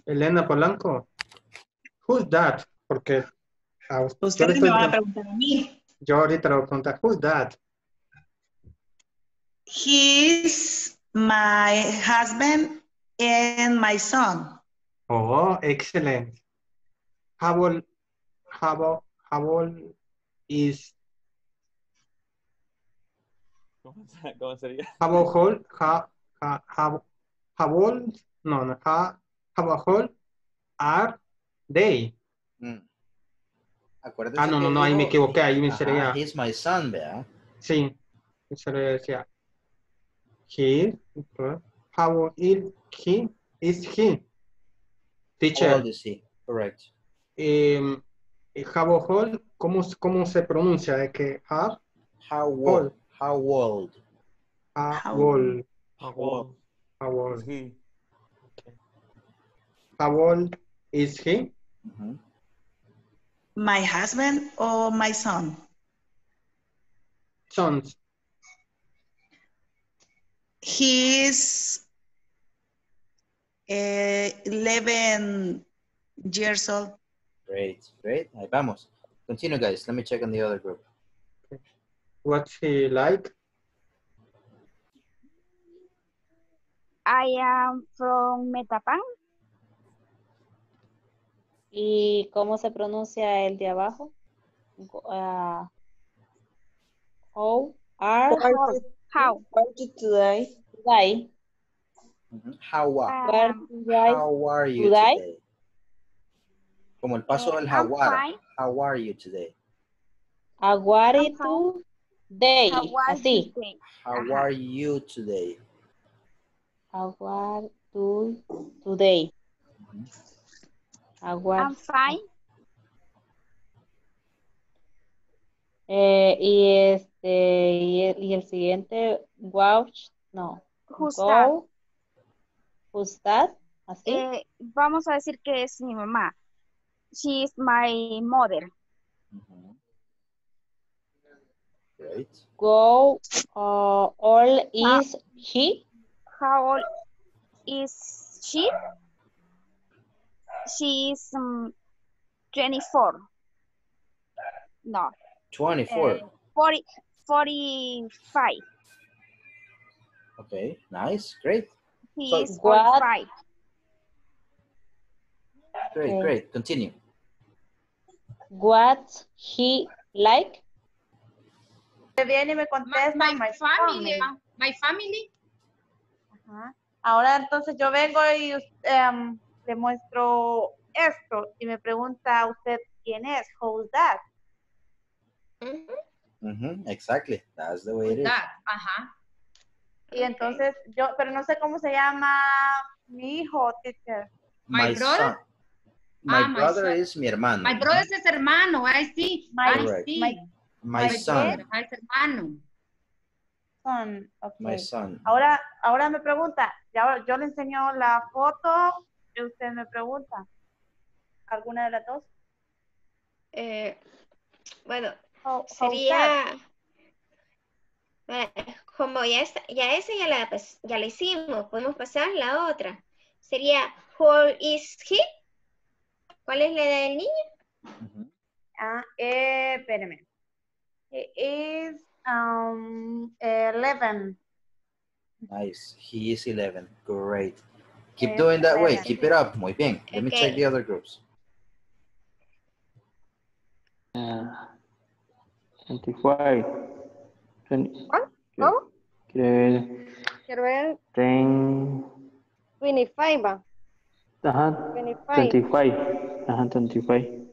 Speaker 2: Elena Polanco. Who's that? Porque a usted
Speaker 9: Ustedes me van a
Speaker 2: pre-
Speaker 9: preguntar a mí.
Speaker 2: yo ahorita le voy a preguntar, who's that?
Speaker 9: He's my husband and my son.
Speaker 2: Oh, excellent. How old, how, old- how old is,
Speaker 5: ¿Cómo, se- cómo sería?
Speaker 2: how old, how, how, how, how old, no, no, how, how old are they?
Speaker 3: Mm.
Speaker 2: Ah, no, no, no, ahí me equivoqué, ahí me sería,
Speaker 3: he's my son, vea.
Speaker 2: sí, se le decía, he, how old is he, is he?
Speaker 3: How
Speaker 2: Teacher,
Speaker 3: old is he? Correct.
Speaker 2: em, how old, ¿cómo, cómo se pronuncia? De que, how,
Speaker 3: How
Speaker 2: Old.
Speaker 3: old? How old?
Speaker 2: how
Speaker 9: How
Speaker 2: old,
Speaker 5: How old
Speaker 2: how old.
Speaker 5: is he?
Speaker 2: How old is he?
Speaker 3: Ujú.
Speaker 9: My husband or my son?
Speaker 2: Sons.
Speaker 9: He's eh, 11 years old.
Speaker 3: Great, great. Ahí vamos. Continue, guys. Let me check on the other group.
Speaker 2: What's he like?
Speaker 12: I am from Metapan.
Speaker 6: ¿Y cómo se pronuncia el de abajo? Ah, how are
Speaker 12: How?
Speaker 6: you today? Today.
Speaker 3: How are,
Speaker 6: today?
Speaker 3: how are you
Speaker 6: today?
Speaker 3: today? Como el paso
Speaker 12: Eh,
Speaker 3: del jaguar. How are you today?
Speaker 6: Aguare
Speaker 12: I'm
Speaker 6: today.
Speaker 12: How was
Speaker 6: Así.
Speaker 12: the day?
Speaker 3: How
Speaker 12: Ajá.
Speaker 3: are you today?
Speaker 12: I'm fine.
Speaker 6: Eh, y este y el, y el siguiente watch no
Speaker 12: Who's that?
Speaker 6: go who's that así
Speaker 12: Eh, vamos a decir que es mi mamá. She is my mother.
Speaker 3: Great.
Speaker 6: go uh, all is he
Speaker 12: How old is she? She is um, 24. No,
Speaker 3: 24.
Speaker 12: eh, 40, 45.
Speaker 3: Okay, nice. Great.
Speaker 12: He
Speaker 3: So-
Speaker 12: is
Speaker 6: What?
Speaker 12: 45.
Speaker 3: Great,
Speaker 6: Okay.
Speaker 3: great. Continue.
Speaker 6: what he like
Speaker 1: Viene y me contesta,
Speaker 4: My,
Speaker 1: my
Speaker 4: my family,
Speaker 1: family.
Speaker 4: my family,
Speaker 1: Ajá. Ahora entonces yo vengo y em, le muestro esto y me pregunta usted quién es, who's that?
Speaker 3: Mhm, Exactly. That's the way it is.
Speaker 1: Ajá. Y entonces yo, pero no sé cómo se llama mi hijo, teacher.
Speaker 3: My,
Speaker 4: brother?
Speaker 3: son. My
Speaker 4: Ah, my
Speaker 3: brother
Speaker 4: son.
Speaker 3: is mi hermano.
Speaker 4: My brother es hermano, I see. I
Speaker 3: Correct.
Speaker 4: see.
Speaker 1: My-
Speaker 3: My son.
Speaker 4: Es hermano.
Speaker 1: Son, ok.
Speaker 3: My son.
Speaker 1: Ahora, ahora me pregunta, ya yo le enseño la foto y usted me pregunta. ¿Alguna de las dos?
Speaker 8: Eh, bueno,
Speaker 1: How-
Speaker 8: sería como ya está, ya esa ya la pas- ya la hicimos, podemos pasar la otra. Sería who is he? ¿Cuál es la edad del niño?
Speaker 1: Ah, eh, espéreme. He is um, 11.
Speaker 3: Nice. He is 11. Great. Keep
Speaker 1: Is
Speaker 3: doing that way. Keep it up. Muy bien. Let me check the other groups.
Speaker 11: Uh, 25. 20,
Speaker 7: ¿Cómo?
Speaker 11: quiero ver.
Speaker 7: Quiero ver
Speaker 11: 10.
Speaker 7: 25, va.
Speaker 11: Ajá.
Speaker 7: 25.
Speaker 11: 25. Ajá, 25.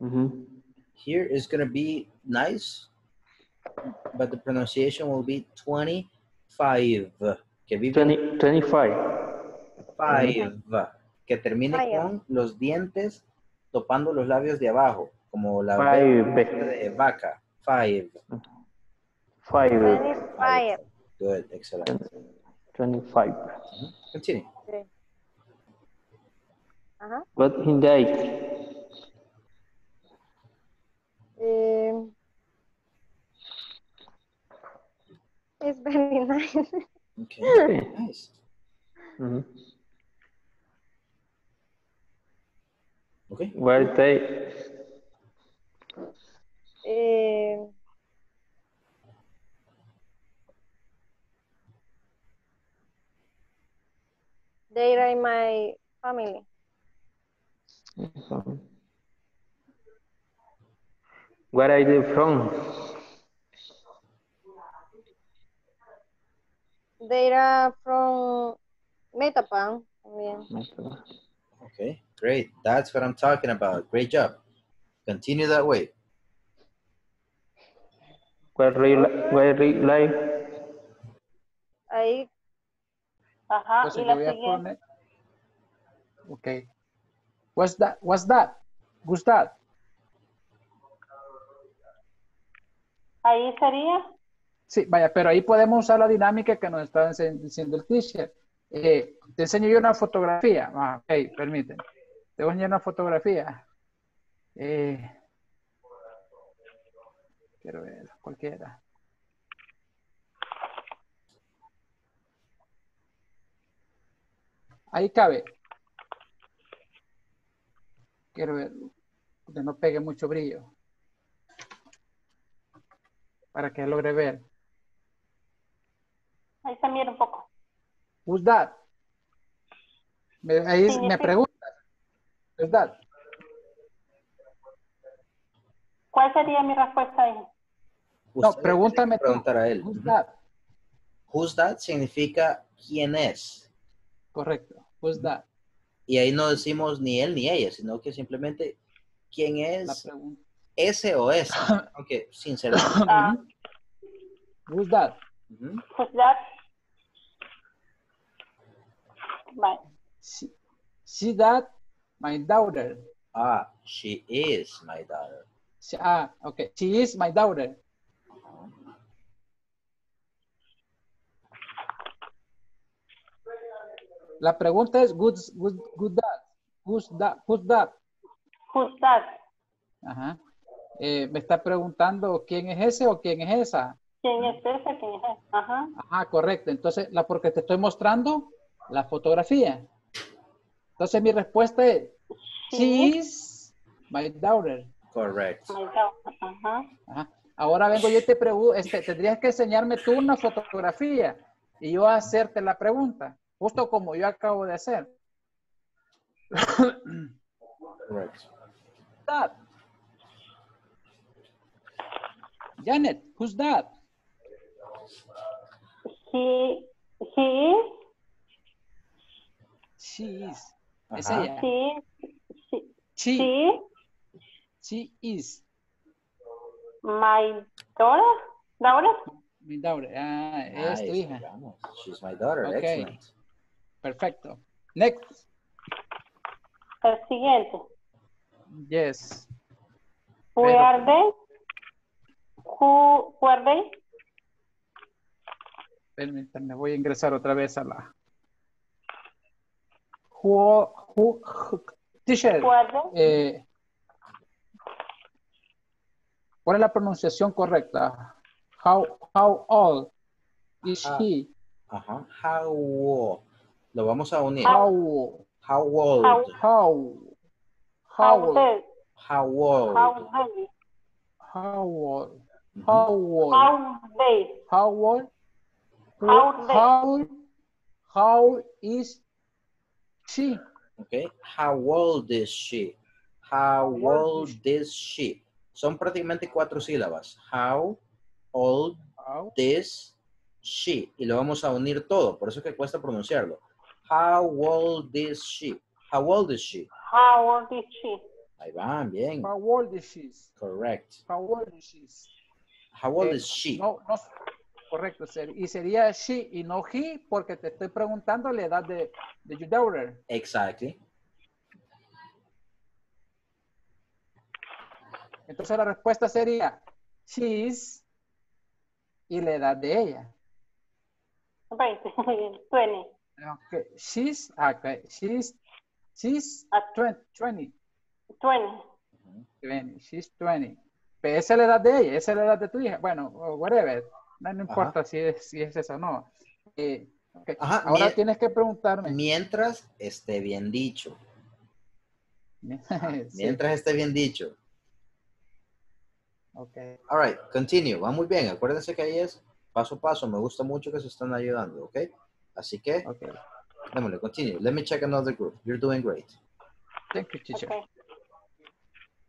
Speaker 11: Mhm.
Speaker 3: Here is going to be nice, but the pronunciation will be 25. Que vive
Speaker 11: 20, 25.
Speaker 3: five. Que termine
Speaker 7: Five.
Speaker 3: con los dientes topando los labios de abajo, como la
Speaker 11: Five.
Speaker 3: De vaca. Five.
Speaker 11: 5.
Speaker 7: 25.
Speaker 3: Good. Excellent.
Speaker 11: 25.
Speaker 3: Continue.
Speaker 7: Sí. Ajá.
Speaker 11: What in date?
Speaker 7: Eh, it's very nice.
Speaker 3: Okay. Nice.
Speaker 11: Mhm.
Speaker 3: Okay.
Speaker 11: What day?
Speaker 7: Eh, they are in my family.
Speaker 11: Where are you from?
Speaker 7: They are from Metapan. también.
Speaker 3: Okay. Great. That's what I'm talking about. Great job. Continue that way.
Speaker 11: Where real, where real life?
Speaker 7: Ahí.
Speaker 13: Ajá,
Speaker 14: Entonces
Speaker 13: y la siguiente.
Speaker 14: Ok. What's that? What's that? Who's that?
Speaker 13: Ahí sería.
Speaker 14: Sí, vaya, pero ahí podemos usar la dinámica que nos está diciendo el teacher. Eh, te enseño yo una fotografía. Ah, ok, permíteme. Te voy a enseñar una fotografía. Eh, quiero ver, cualquiera. Ahí cabe. Quiero ver que no pegue mucho brillo. Para que logre ver.
Speaker 13: Ahí se mira un poco.
Speaker 14: Who's that? Me, ahí
Speaker 13: Sí,
Speaker 14: me
Speaker 13: sí.
Speaker 14: pregunta. Who's that?
Speaker 13: ¿Cuál sería mi respuesta ahí?
Speaker 14: No, pregúntame
Speaker 3: preguntar a él.
Speaker 14: Who's that?
Speaker 3: Who's that significa quién es.
Speaker 14: Correcto. Who's that?
Speaker 3: Y ahí no decimos ni él ni ella, sino que simplemente quién
Speaker 14: La
Speaker 3: es
Speaker 14: pregunta.
Speaker 3: ese o esa. Aunque sinceramente.
Speaker 13: Ah,
Speaker 14: Who's that?
Speaker 3: ujú.
Speaker 13: who's that? Vale.
Speaker 14: She, she that, my daughter.
Speaker 3: Ah, she is my daughter.
Speaker 14: She- ah, okay. She is my daughter. La pregunta es, who's, who's, who's that? Who's that? Who's that?
Speaker 13: Who's that?
Speaker 14: Ajá. Eh, me está preguntando quién es ese o quién es esa.
Speaker 13: ¿Quién es ese? ¿Quién es ese? Ajá.
Speaker 14: Ajá, correcto. Entonces, la porque te estoy mostrando la fotografía. Entonces, mi respuesta es, she
Speaker 13: Sí.
Speaker 14: is my daughter.
Speaker 3: Correct.
Speaker 13: Ajá.
Speaker 14: Ajá. Ahora vengo yo y te pregunto, este, tendrías que enseñarme tú una fotografía y yo hacerte la pregunta, justo como yo acabo de hacer.
Speaker 3: Correct.
Speaker 14: that? Janet, who's that?
Speaker 13: He, he is,
Speaker 14: She is. Es
Speaker 3: Ajá.
Speaker 14: ella.
Speaker 13: she, she,
Speaker 14: She.
Speaker 13: she,
Speaker 14: She is.
Speaker 13: my daughter, daughter,
Speaker 14: Mi daughter. Ah, es tu hija.
Speaker 3: vamos. She's my daughter.
Speaker 14: Ok.
Speaker 3: Excellent.
Speaker 14: Perfecto. Next.
Speaker 13: el siguiente.
Speaker 14: Yes.
Speaker 13: Who
Speaker 14: Pero-
Speaker 13: are they? Who, who are they?
Speaker 14: Permítanme, voy a ingresar otra vez a la. Teacher, eh, ¿cuál es la pronunciación correcta? How, how old is
Speaker 3: Ah.
Speaker 14: he?
Speaker 3: Ajá. How old. Lo vamos a unir.
Speaker 14: How,
Speaker 3: How old.
Speaker 13: How-
Speaker 14: how, how
Speaker 13: How
Speaker 14: old?
Speaker 3: How old.
Speaker 13: How they?
Speaker 14: how old, how old,
Speaker 13: How
Speaker 14: old,
Speaker 13: How
Speaker 14: how, how is she?
Speaker 3: Okay. How old is she? How
Speaker 14: old
Speaker 3: is she? Son prácticamente cuatro sílabas. How old
Speaker 14: How,
Speaker 3: is she? Y lo vamos a unir todo. Por eso es que cuesta pronunciarlo. How old is she? How old is she?
Speaker 13: How old is she?
Speaker 3: Ahí van, bien.
Speaker 14: how old is she?
Speaker 3: Correct.
Speaker 14: How old is she?
Speaker 3: How old
Speaker 14: Eh,
Speaker 3: is she?
Speaker 14: No, no, correcto. Y sería she y no he porque te estoy preguntando la edad de, de your daughter.
Speaker 3: Exactly.
Speaker 14: Entonces la respuesta sería she's y la edad de ella.
Speaker 13: 20, 20.
Speaker 14: Okay. She's, okay. She's, she's
Speaker 13: Ah.
Speaker 14: 20, 20,
Speaker 13: 20.
Speaker 14: 20, she's 20. Pero esa es la edad de ella, esa es la edad de tu hija. Bueno, whatever. No, no importa si es, si es esa o no. Eh.
Speaker 3: Ajá,
Speaker 14: Ahora tienes que preguntarme.
Speaker 3: Mientras esté bien dicho.
Speaker 14: Sí,
Speaker 3: Mientras esté bien dicho.
Speaker 14: ok.
Speaker 3: All right, continue. Va muy bien. Acuérdense que ahí es paso a paso. Me gusta mucho que se están ayudando, ¿ok? Así que,
Speaker 14: Ok.
Speaker 3: démosle, continue. Let me check another group. You're doing great.
Speaker 14: Thank you, teacher.
Speaker 13: Okay.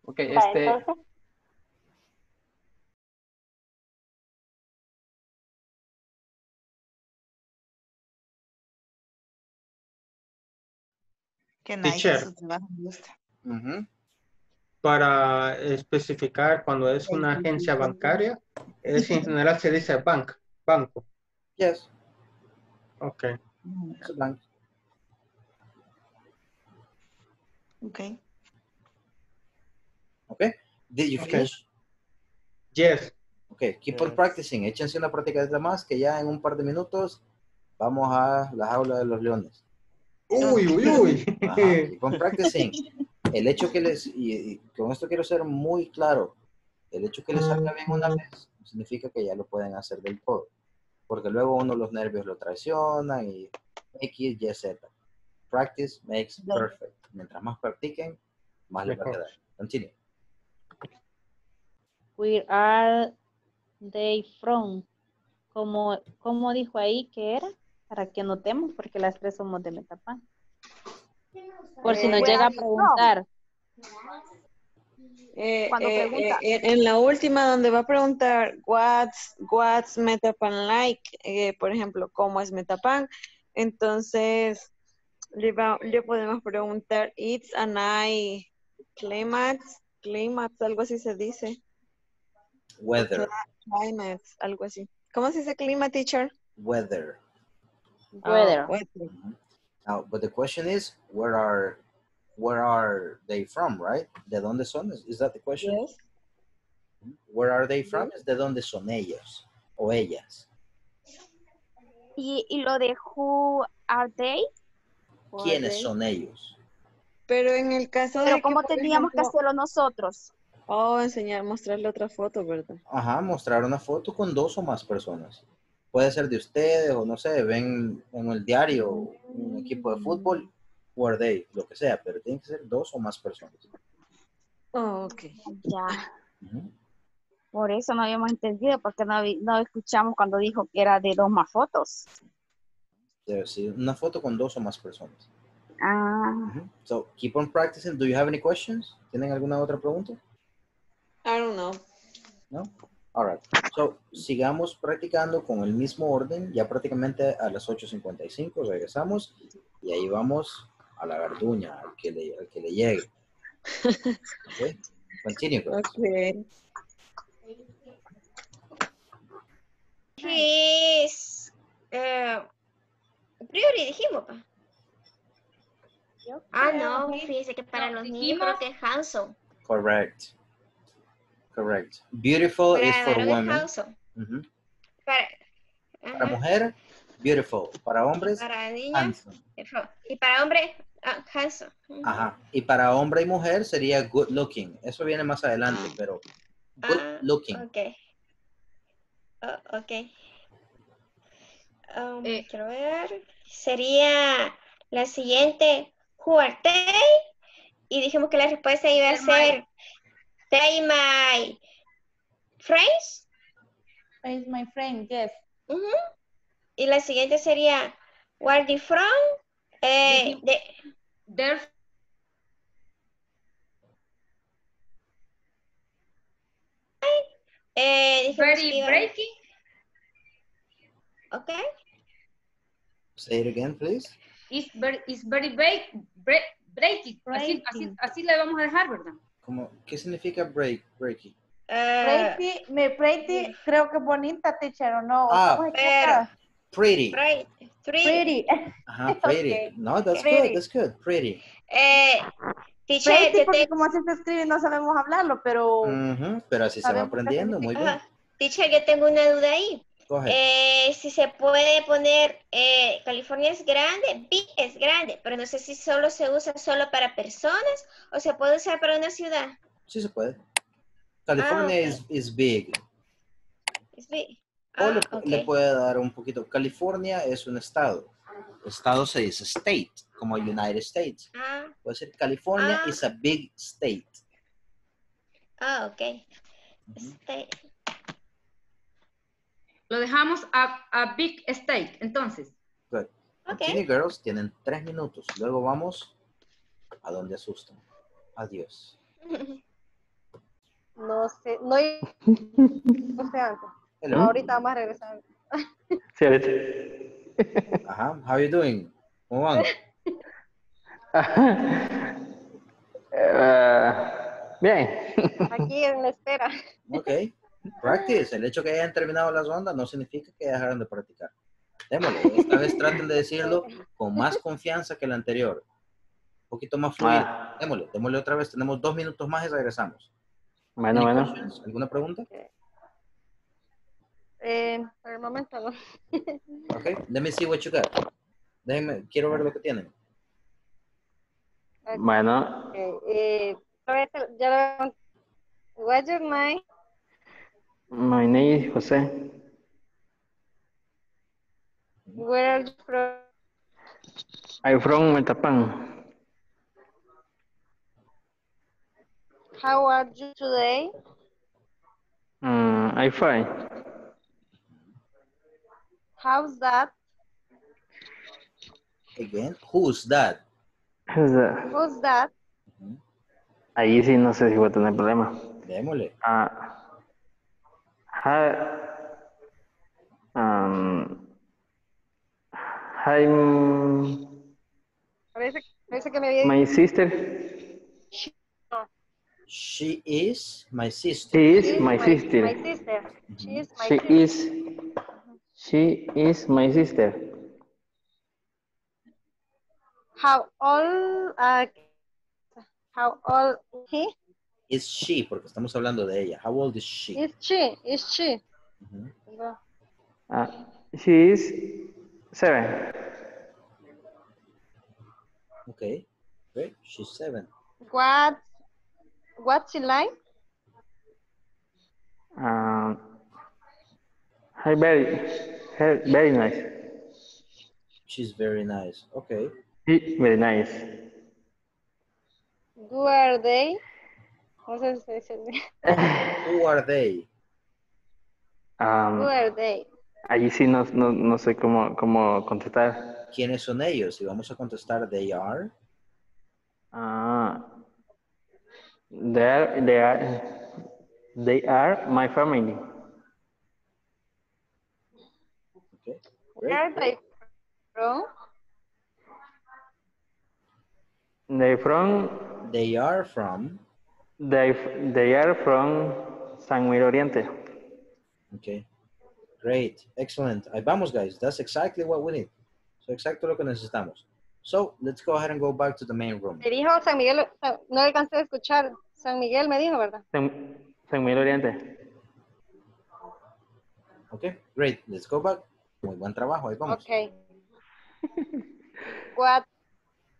Speaker 14: Ok,
Speaker 13: Va,
Speaker 14: este,
Speaker 13: entonces,
Speaker 9: Qué nice.
Speaker 2: Teacher.
Speaker 9: ese trabajo me gusta.
Speaker 3: Ujú.
Speaker 2: Para especificar cuando es una agencia bancaria, es en general se dice bank, banco.
Speaker 3: Yes.
Speaker 2: Ok.
Speaker 3: Bank.
Speaker 9: Ok.
Speaker 3: Okay. Did you
Speaker 2: Okay.
Speaker 3: finish?
Speaker 2: Yes.
Speaker 3: Okay, keep on practicing. Échense una práctica más que ya en un par de minutos vamos a la jaula de los leones.
Speaker 2: Uy, uy, uy.
Speaker 3: Ajá, keep on practicing. El hecho que les, y, y con esto quiero ser muy claro, el hecho que les salga bien una vez no significa que ya lo pueden hacer del todo. Porque luego uno los nervios lo traicionan y X, Y, Z. Practice makes perfect. Mientras más practiquen, más les va a quedar. Continue.
Speaker 6: Where are they from? Como, como dijo ahí que era, para que anotemos, porque las tres somos de Metapán. Por si
Speaker 12: Eh,
Speaker 6: nos llega a
Speaker 12: from?
Speaker 6: preguntar.
Speaker 12: Eh,
Speaker 4: Cuando
Speaker 12: eh,
Speaker 4: pregunta.
Speaker 12: eh, en la última donde va a preguntar what's, what's Metapan like, eh, por ejemplo, cómo es Metapan, entonces le, va- le podemos preguntar it's a nice climate, climate, algo así se dice,
Speaker 3: Weather.
Speaker 12: climate, algo así. ¿Cómo se dice clima, teacher?
Speaker 3: Weather.
Speaker 12: Ah,
Speaker 6: Weather.
Speaker 12: weather.
Speaker 3: Now, but the question is, where are where are they from, right? ¿De dónde son? Is, is that the question?
Speaker 12: Yes.
Speaker 3: Where are they from? Es de dónde son ellos o ellas.
Speaker 12: Y, y lo de who are they,
Speaker 3: ¿Quiénes son ellos?
Speaker 12: Pero en el caso de
Speaker 4: Pero
Speaker 12: que,
Speaker 4: ¿cómo que
Speaker 12: ejemplo-
Speaker 4: hacerlo nosotros?
Speaker 12: Oh, enseñar, mostrarle otra foto, ¿verdad?
Speaker 3: Ajá, mostrar una foto con dos o más personas. Puede ser de ustedes o no sé, ven en el diario un equipo de fútbol, where they, lo que sea, pero tienen que ser dos o más personas.
Speaker 12: Oh, ok.
Speaker 4: Ya, por eso no habíamos entendido, porque no, no escuchamos cuando dijo que era de dos más fotos.
Speaker 3: Debe ser una foto con dos o más personas.
Speaker 4: Ah,
Speaker 3: Ujú. So, keep on practicing. Do you have any questions? ¿Tienen alguna otra pregunta?
Speaker 12: I don't know.
Speaker 3: No? Alright. So, sigamos practicando con el mismo orden. Ya prácticamente a las 8.55 regresamos y ahí vamos a la garduña, al que le, al que le llegue. Okay. Continue.
Speaker 12: Okay.
Speaker 8: His eh, priori dijimos, pa. Ah, no, fíjese que para los niños creo que es handsome.
Speaker 3: Correct. Correct. Beautiful is for women.
Speaker 8: Para,
Speaker 3: mujer, beautiful. Para hombres,
Speaker 8: para niños
Speaker 3: handsome.
Speaker 8: y para hombres, ah, handsome.
Speaker 3: Ajá. Y para hombre y mujer sería good looking. Eso viene más adelante, pero good
Speaker 8: Ah,
Speaker 3: looking.
Speaker 8: Ok. Oh, ok. Um,
Speaker 15: Eh.
Speaker 8: quiero ver. Sería la siguiente. Who are they? Y dijimos que la respuesta iba a ser They my friends.
Speaker 1: Is my friend, yes.
Speaker 8: Ujú. Y la siguiente sería Where they from? Eh, de,
Speaker 15: They're
Speaker 8: eh,
Speaker 15: very breaking.
Speaker 8: Ok.
Speaker 3: Say it again, please.
Speaker 15: Is very, is very break, break, breaking. Así, así, así le vamos a dejar, ¿verdad?
Speaker 3: Como, ¿Qué significa break, breaky?
Speaker 8: Eh,
Speaker 1: Pretty, me pretty, creo que bonita, teacher, ¿o no? ¿O
Speaker 3: Ah,
Speaker 1: equivocadas?
Speaker 3: Pretty.
Speaker 8: Three.
Speaker 1: Pretty.
Speaker 3: Ajá, pretty.
Speaker 1: Ok.
Speaker 3: No, that's
Speaker 1: Pretty.
Speaker 3: good, that's good. Pretty.
Speaker 8: Eh, teacher,
Speaker 1: Pretty porque
Speaker 8: te-
Speaker 1: como así se escribe no sabemos hablarlo, pero
Speaker 3: Ujú, Pero así se va aprendiendo, muy bien.
Speaker 8: Teacher, yo tengo una duda ahí. Eh, si se puede poner, eh, California es grande, big es grande, pero no sé si solo se usa solo para personas o se puede usar para una ciudad.
Speaker 3: Sí se puede. California
Speaker 8: ok.
Speaker 3: is, is big.
Speaker 8: Es big.
Speaker 3: O le,
Speaker 8: Ah,
Speaker 3: le puede dar un poquito. California es un estado. Estado se dice state, como United States.
Speaker 8: Ah,
Speaker 3: Puede ser California
Speaker 8: Ah.
Speaker 3: is a big state.
Speaker 8: ah, ok. Este,
Speaker 15: Lo dejamos a, a big state, entonces.
Speaker 3: Good.
Speaker 8: Ok.
Speaker 3: Continue, girls. Tienen tres minutos. Luego vamos a donde asustan. Adiós.
Speaker 7: No sé, no hay- no sé antes.
Speaker 3: Hello.
Speaker 7: Ahorita vamos a regresar.
Speaker 11: Sí, ahorita.
Speaker 3: Ajá. How you doing? ¿Cómo van?
Speaker 11: Eh, bien.
Speaker 7: Aquí en la espera.
Speaker 3: Ok. Practice. El hecho que hayan terminado las rondas no significa que dejaron de practicar. Démosle. Esta vez traten de decirlo con más confianza que el anterior. Un poquito más fluido.
Speaker 11: Ah.
Speaker 3: Démosle. Démosle otra vez. Tenemos dos minutos más y regresamos.
Speaker 11: Bueno, bueno.
Speaker 3: questions? ¿Alguna pregunta?
Speaker 7: Eh, por el momento no.
Speaker 3: Ok. Let me see what you got. Déjenme. Quiero ver lo que tienen.
Speaker 11: Bueno,
Speaker 7: Ok, eh, otra vez ya lo What's your name?
Speaker 11: My name is José.
Speaker 7: Where are you from?
Speaker 11: I'm from Metapan.
Speaker 7: How are you today?
Speaker 11: Mm, I'm fine.
Speaker 7: How's that?
Speaker 3: Again. Who's that?
Speaker 11: Who's that?
Speaker 7: Who's that?
Speaker 11: Ahí sí no sé si voy a tener problema.
Speaker 3: Démosle.
Speaker 11: Ah, um, hi,
Speaker 7: Parece, parece que me había
Speaker 11: my sister.
Speaker 3: She is my sister.
Speaker 11: She is
Speaker 7: She is
Speaker 11: my sister.
Speaker 7: My sister. She is my
Speaker 11: She
Speaker 7: sister.
Speaker 11: is, she is my sister.
Speaker 7: How old? Uh, how old he?
Speaker 3: Is she, porque estamos hablando de ella. How old is she?
Speaker 7: Is she? Is she?
Speaker 3: Ujú.
Speaker 7: No.
Speaker 11: Uh, she is seven.
Speaker 3: Okay. Great. She's seven.
Speaker 7: What? What's she like?
Speaker 11: Um, hi, very, her, very nice.
Speaker 3: She's very nice. Okay.
Speaker 11: She, very nice.
Speaker 7: Who are they? No si.
Speaker 3: Who are they?
Speaker 11: Um, Who
Speaker 7: are they?
Speaker 11: Allí sí no, no, no sé cómo, cómo, contestar.
Speaker 3: ¿Quiénes son ellos? Y vamos a contestar they are.
Speaker 11: Ah. They are, they are, they are my family.
Speaker 7: Where are they from?
Speaker 11: They from?
Speaker 3: They are from.
Speaker 11: They they are from San Miguel Oriente.
Speaker 3: Okay. Great. Excellent. Ahí vamos, guys. That's exactly what we need. So, exacto lo que necesitamos. So, let's go ahead and go back to the main room.
Speaker 7: Me dijo San Miguel, San- no alcancé a escuchar. San Miguel me dijo, ¿verdad?
Speaker 11: San, San Miguel Oriente.
Speaker 3: Okay. Great. Let's go back. Muy buen trabajo. Ahí vamos.
Speaker 7: Okay. What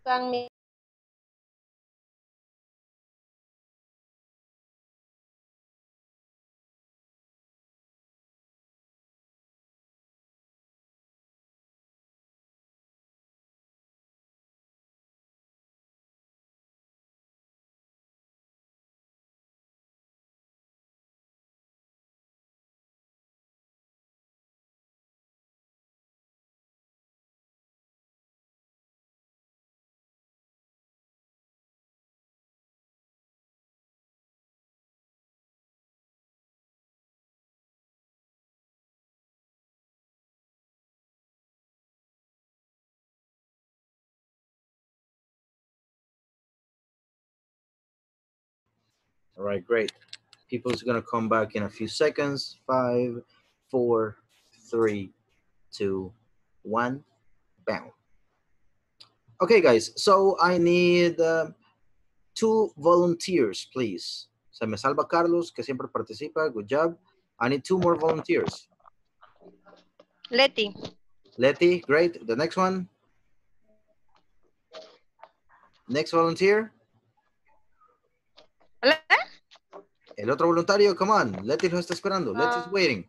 Speaker 7: San Miguel?
Speaker 3: All right, great. People's gonna come back in a few seconds. Five, four, three, two, one, bam. Okay, guys. So I need uh, two volunteers, please. Se me salva Carlos, que siempre participa. Good job. I need two more volunteers.
Speaker 7: Leti.
Speaker 3: Letty, great. The next one. Next volunteer. El otro voluntario, come on. Letty lo está esperando. Letty's waiting.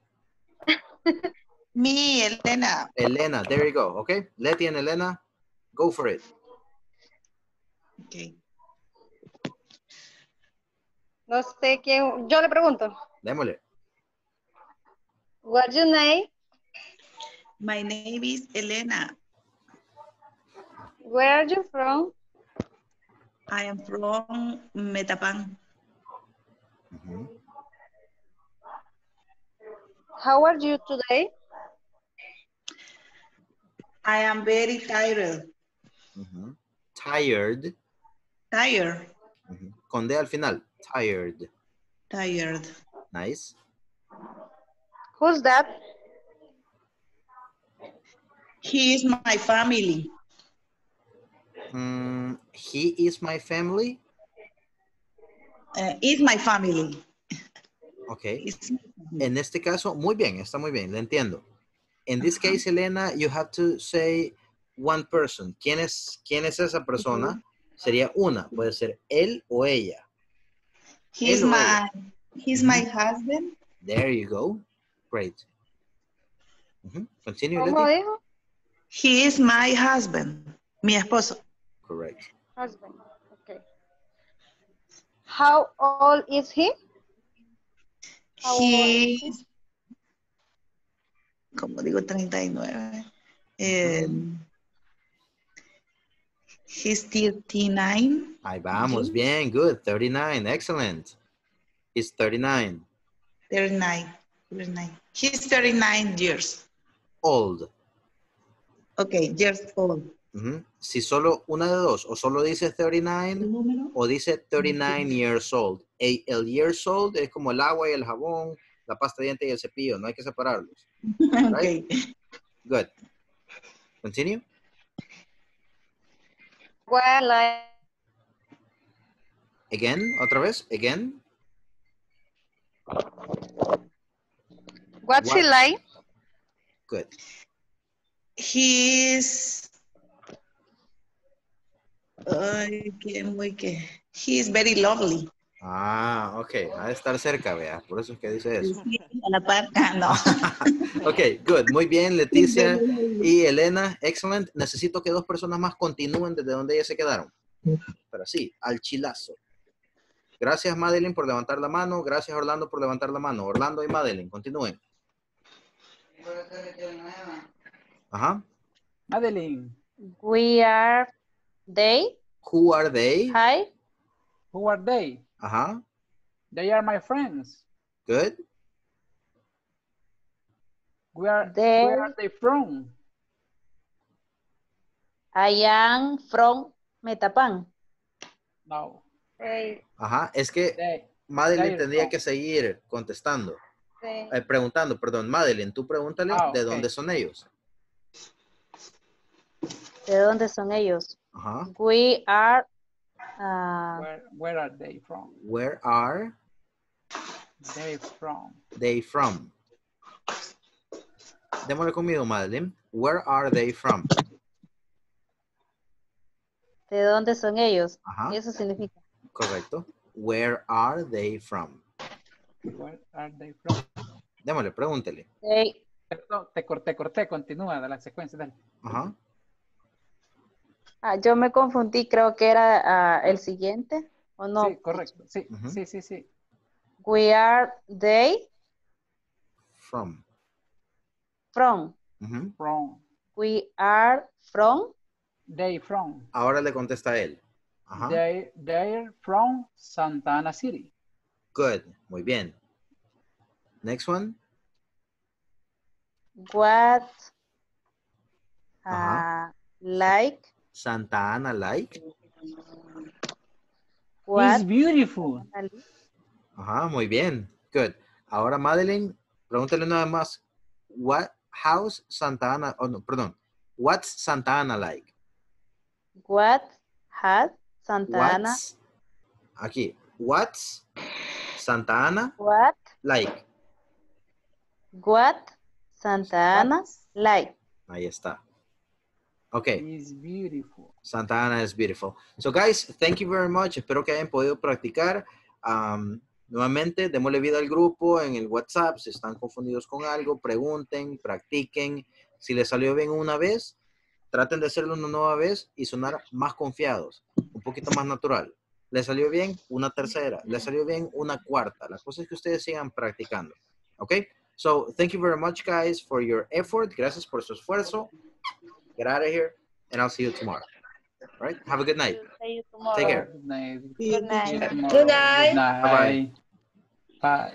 Speaker 9: Me, Elena.
Speaker 3: Elena, there you go. Okay. Letty and Elena, go for it.
Speaker 9: Okay.
Speaker 7: No sé quién. Yo le pregunto.
Speaker 3: Démosle.
Speaker 7: What's your name?
Speaker 9: My name is Elena.
Speaker 7: Where are you from?
Speaker 9: I am from Metapan. Mm-hmm.
Speaker 7: How are you today?
Speaker 9: I am very tired. Mm-hmm.
Speaker 3: Tired.
Speaker 9: Tired. Mm-hmm.
Speaker 3: Con D al final. Tired.
Speaker 9: Tired.
Speaker 3: Nice.
Speaker 7: Who's that?
Speaker 9: He is my family.
Speaker 3: Mm, he is my family.
Speaker 9: Uh, is my family.
Speaker 3: Ok. En este caso, muy bien, está muy bien, le entiendo. In this case, Elena, you have to say one person. ¿Quién es, quién es esa persona? Sería una, puede ser él o ella.
Speaker 9: He's
Speaker 3: Él
Speaker 9: my
Speaker 3: ella.
Speaker 9: he's my husband.
Speaker 3: There you go. Great. Continue,
Speaker 7: ¿Cómo
Speaker 3: Leti.
Speaker 7: dijo?
Speaker 9: He is my husband. Mi esposo.
Speaker 3: Correct.
Speaker 7: Husband. Okay. How old is he? How old is
Speaker 9: He como digo 39. Eh, he's 39.
Speaker 3: Ahí vamos, bien, good. 39, excellent. He's 39.
Speaker 9: 39. 39. He's 39 years.
Speaker 3: Old.
Speaker 9: Okay, years old.
Speaker 3: Si solo una de dos, o solo dice 39 o dice 39 years old. E- El years old es como el agua y el jabón, la pasta de diente y el cepillo, no hay que separarlos.
Speaker 9: Okay.
Speaker 3: Good. Continue.
Speaker 7: Well, I,
Speaker 3: Again, otra vez, again.
Speaker 7: what's he
Speaker 3: What?
Speaker 7: like?
Speaker 3: Good.
Speaker 9: He's Ay, qué muy que. He's very lovely.
Speaker 3: Ah, ok, ha de estar cerca, vea, por eso es que dice eso.
Speaker 9: A la par. Ah, no.
Speaker 3: Ok, good, muy bien, Leticia y Elena, excellent. Necesito que dos personas más continúen desde donde ellas se quedaron. Pero sí, al chilazo. Gracias, Madeline, por levantar la mano. Gracias, Orlando, por levantar la mano. Orlando y Madeline, continúen. Ajá.
Speaker 14: Madeline,
Speaker 6: We are they.
Speaker 3: Who are they?
Speaker 6: Hi.
Speaker 14: who are they?
Speaker 3: Ajá.
Speaker 14: They are my friends.
Speaker 3: Good.
Speaker 14: Where,
Speaker 6: They-
Speaker 14: where are they from?
Speaker 6: I am from Metapan.
Speaker 14: No.
Speaker 3: Ajá, es que
Speaker 14: They,
Speaker 3: Madeline
Speaker 14: they
Speaker 3: tendría
Speaker 14: from.
Speaker 3: que seguir contestando,
Speaker 7: Sí.
Speaker 3: eh, preguntando, perdón, Madeline, tú pregúntale
Speaker 14: Ah,
Speaker 3: de
Speaker 14: ok.
Speaker 3: dónde son ellos.
Speaker 6: ¿De dónde son ellos? We are ah,
Speaker 14: where, where are they from?
Speaker 3: Where are
Speaker 14: They from.
Speaker 3: they from? Démosle conmigo, Madeline. Where are they from?
Speaker 6: ¿De dónde son ellos?
Speaker 3: Ajá.
Speaker 6: Eso significa.
Speaker 3: Correcto. Where are they from?
Speaker 14: Where are they from?
Speaker 3: Démosle, pregúntele.
Speaker 6: They,
Speaker 14: Perdón, te corté, corté, continúa de la secuencia. Dale.
Speaker 3: Ajá.
Speaker 6: Ah, yo me confundí, creo que era ah, el siguiente. ¿O no?
Speaker 14: Sí, correcto. Sí, sí, sí, sí.
Speaker 6: We are they
Speaker 3: From.
Speaker 6: from. We are from.
Speaker 14: They from.
Speaker 3: Ahora le contesta a él. Ajá.
Speaker 14: They, they're from Santa Ana City.
Speaker 3: Good. Muy bien. Next one.
Speaker 6: What ah, like
Speaker 3: Santa Ana like.
Speaker 6: what
Speaker 14: It's beautiful.
Speaker 3: Ajá, muy bien. Good. Ahora, Madeline, pregúntale nada más. What, how's Santa Ana, oh no, perdón. What's Santa Ana like?
Speaker 6: what has Santa Ana
Speaker 3: What's, aquí. What's Santa Ana
Speaker 6: what
Speaker 3: like?
Speaker 6: what Santa Ana like
Speaker 3: Ahí está. Okay.
Speaker 14: It's beautiful.
Speaker 3: Santa Ana is beautiful. So guys, thank you very much. Espero que hayan podido practicar. Um, nuevamente, démosle vida al grupo en el WhatsApp. Si están confundidos con algo, pregunten, practiquen. Si les salió bien una vez, traten de hacerlo una nueva vez y sonar más confiados, un poquito más natural. ¿Les salió bien? Una tercera. ¿Les salió bien? Una cuarta. La cosa es que ustedes sigan practicando. ¿Ok? So, thank you very much, guys, for your effort. Gracias por su esfuerzo. Get out of here, and I'll see you tomorrow. All right? Have a good night.
Speaker 1: See you tomorrow.
Speaker 3: Take care.
Speaker 14: Good night.
Speaker 9: Good night.
Speaker 14: See you.
Speaker 8: Good night.
Speaker 14: Good night.
Speaker 3: Bye-bye.
Speaker 14: Bye.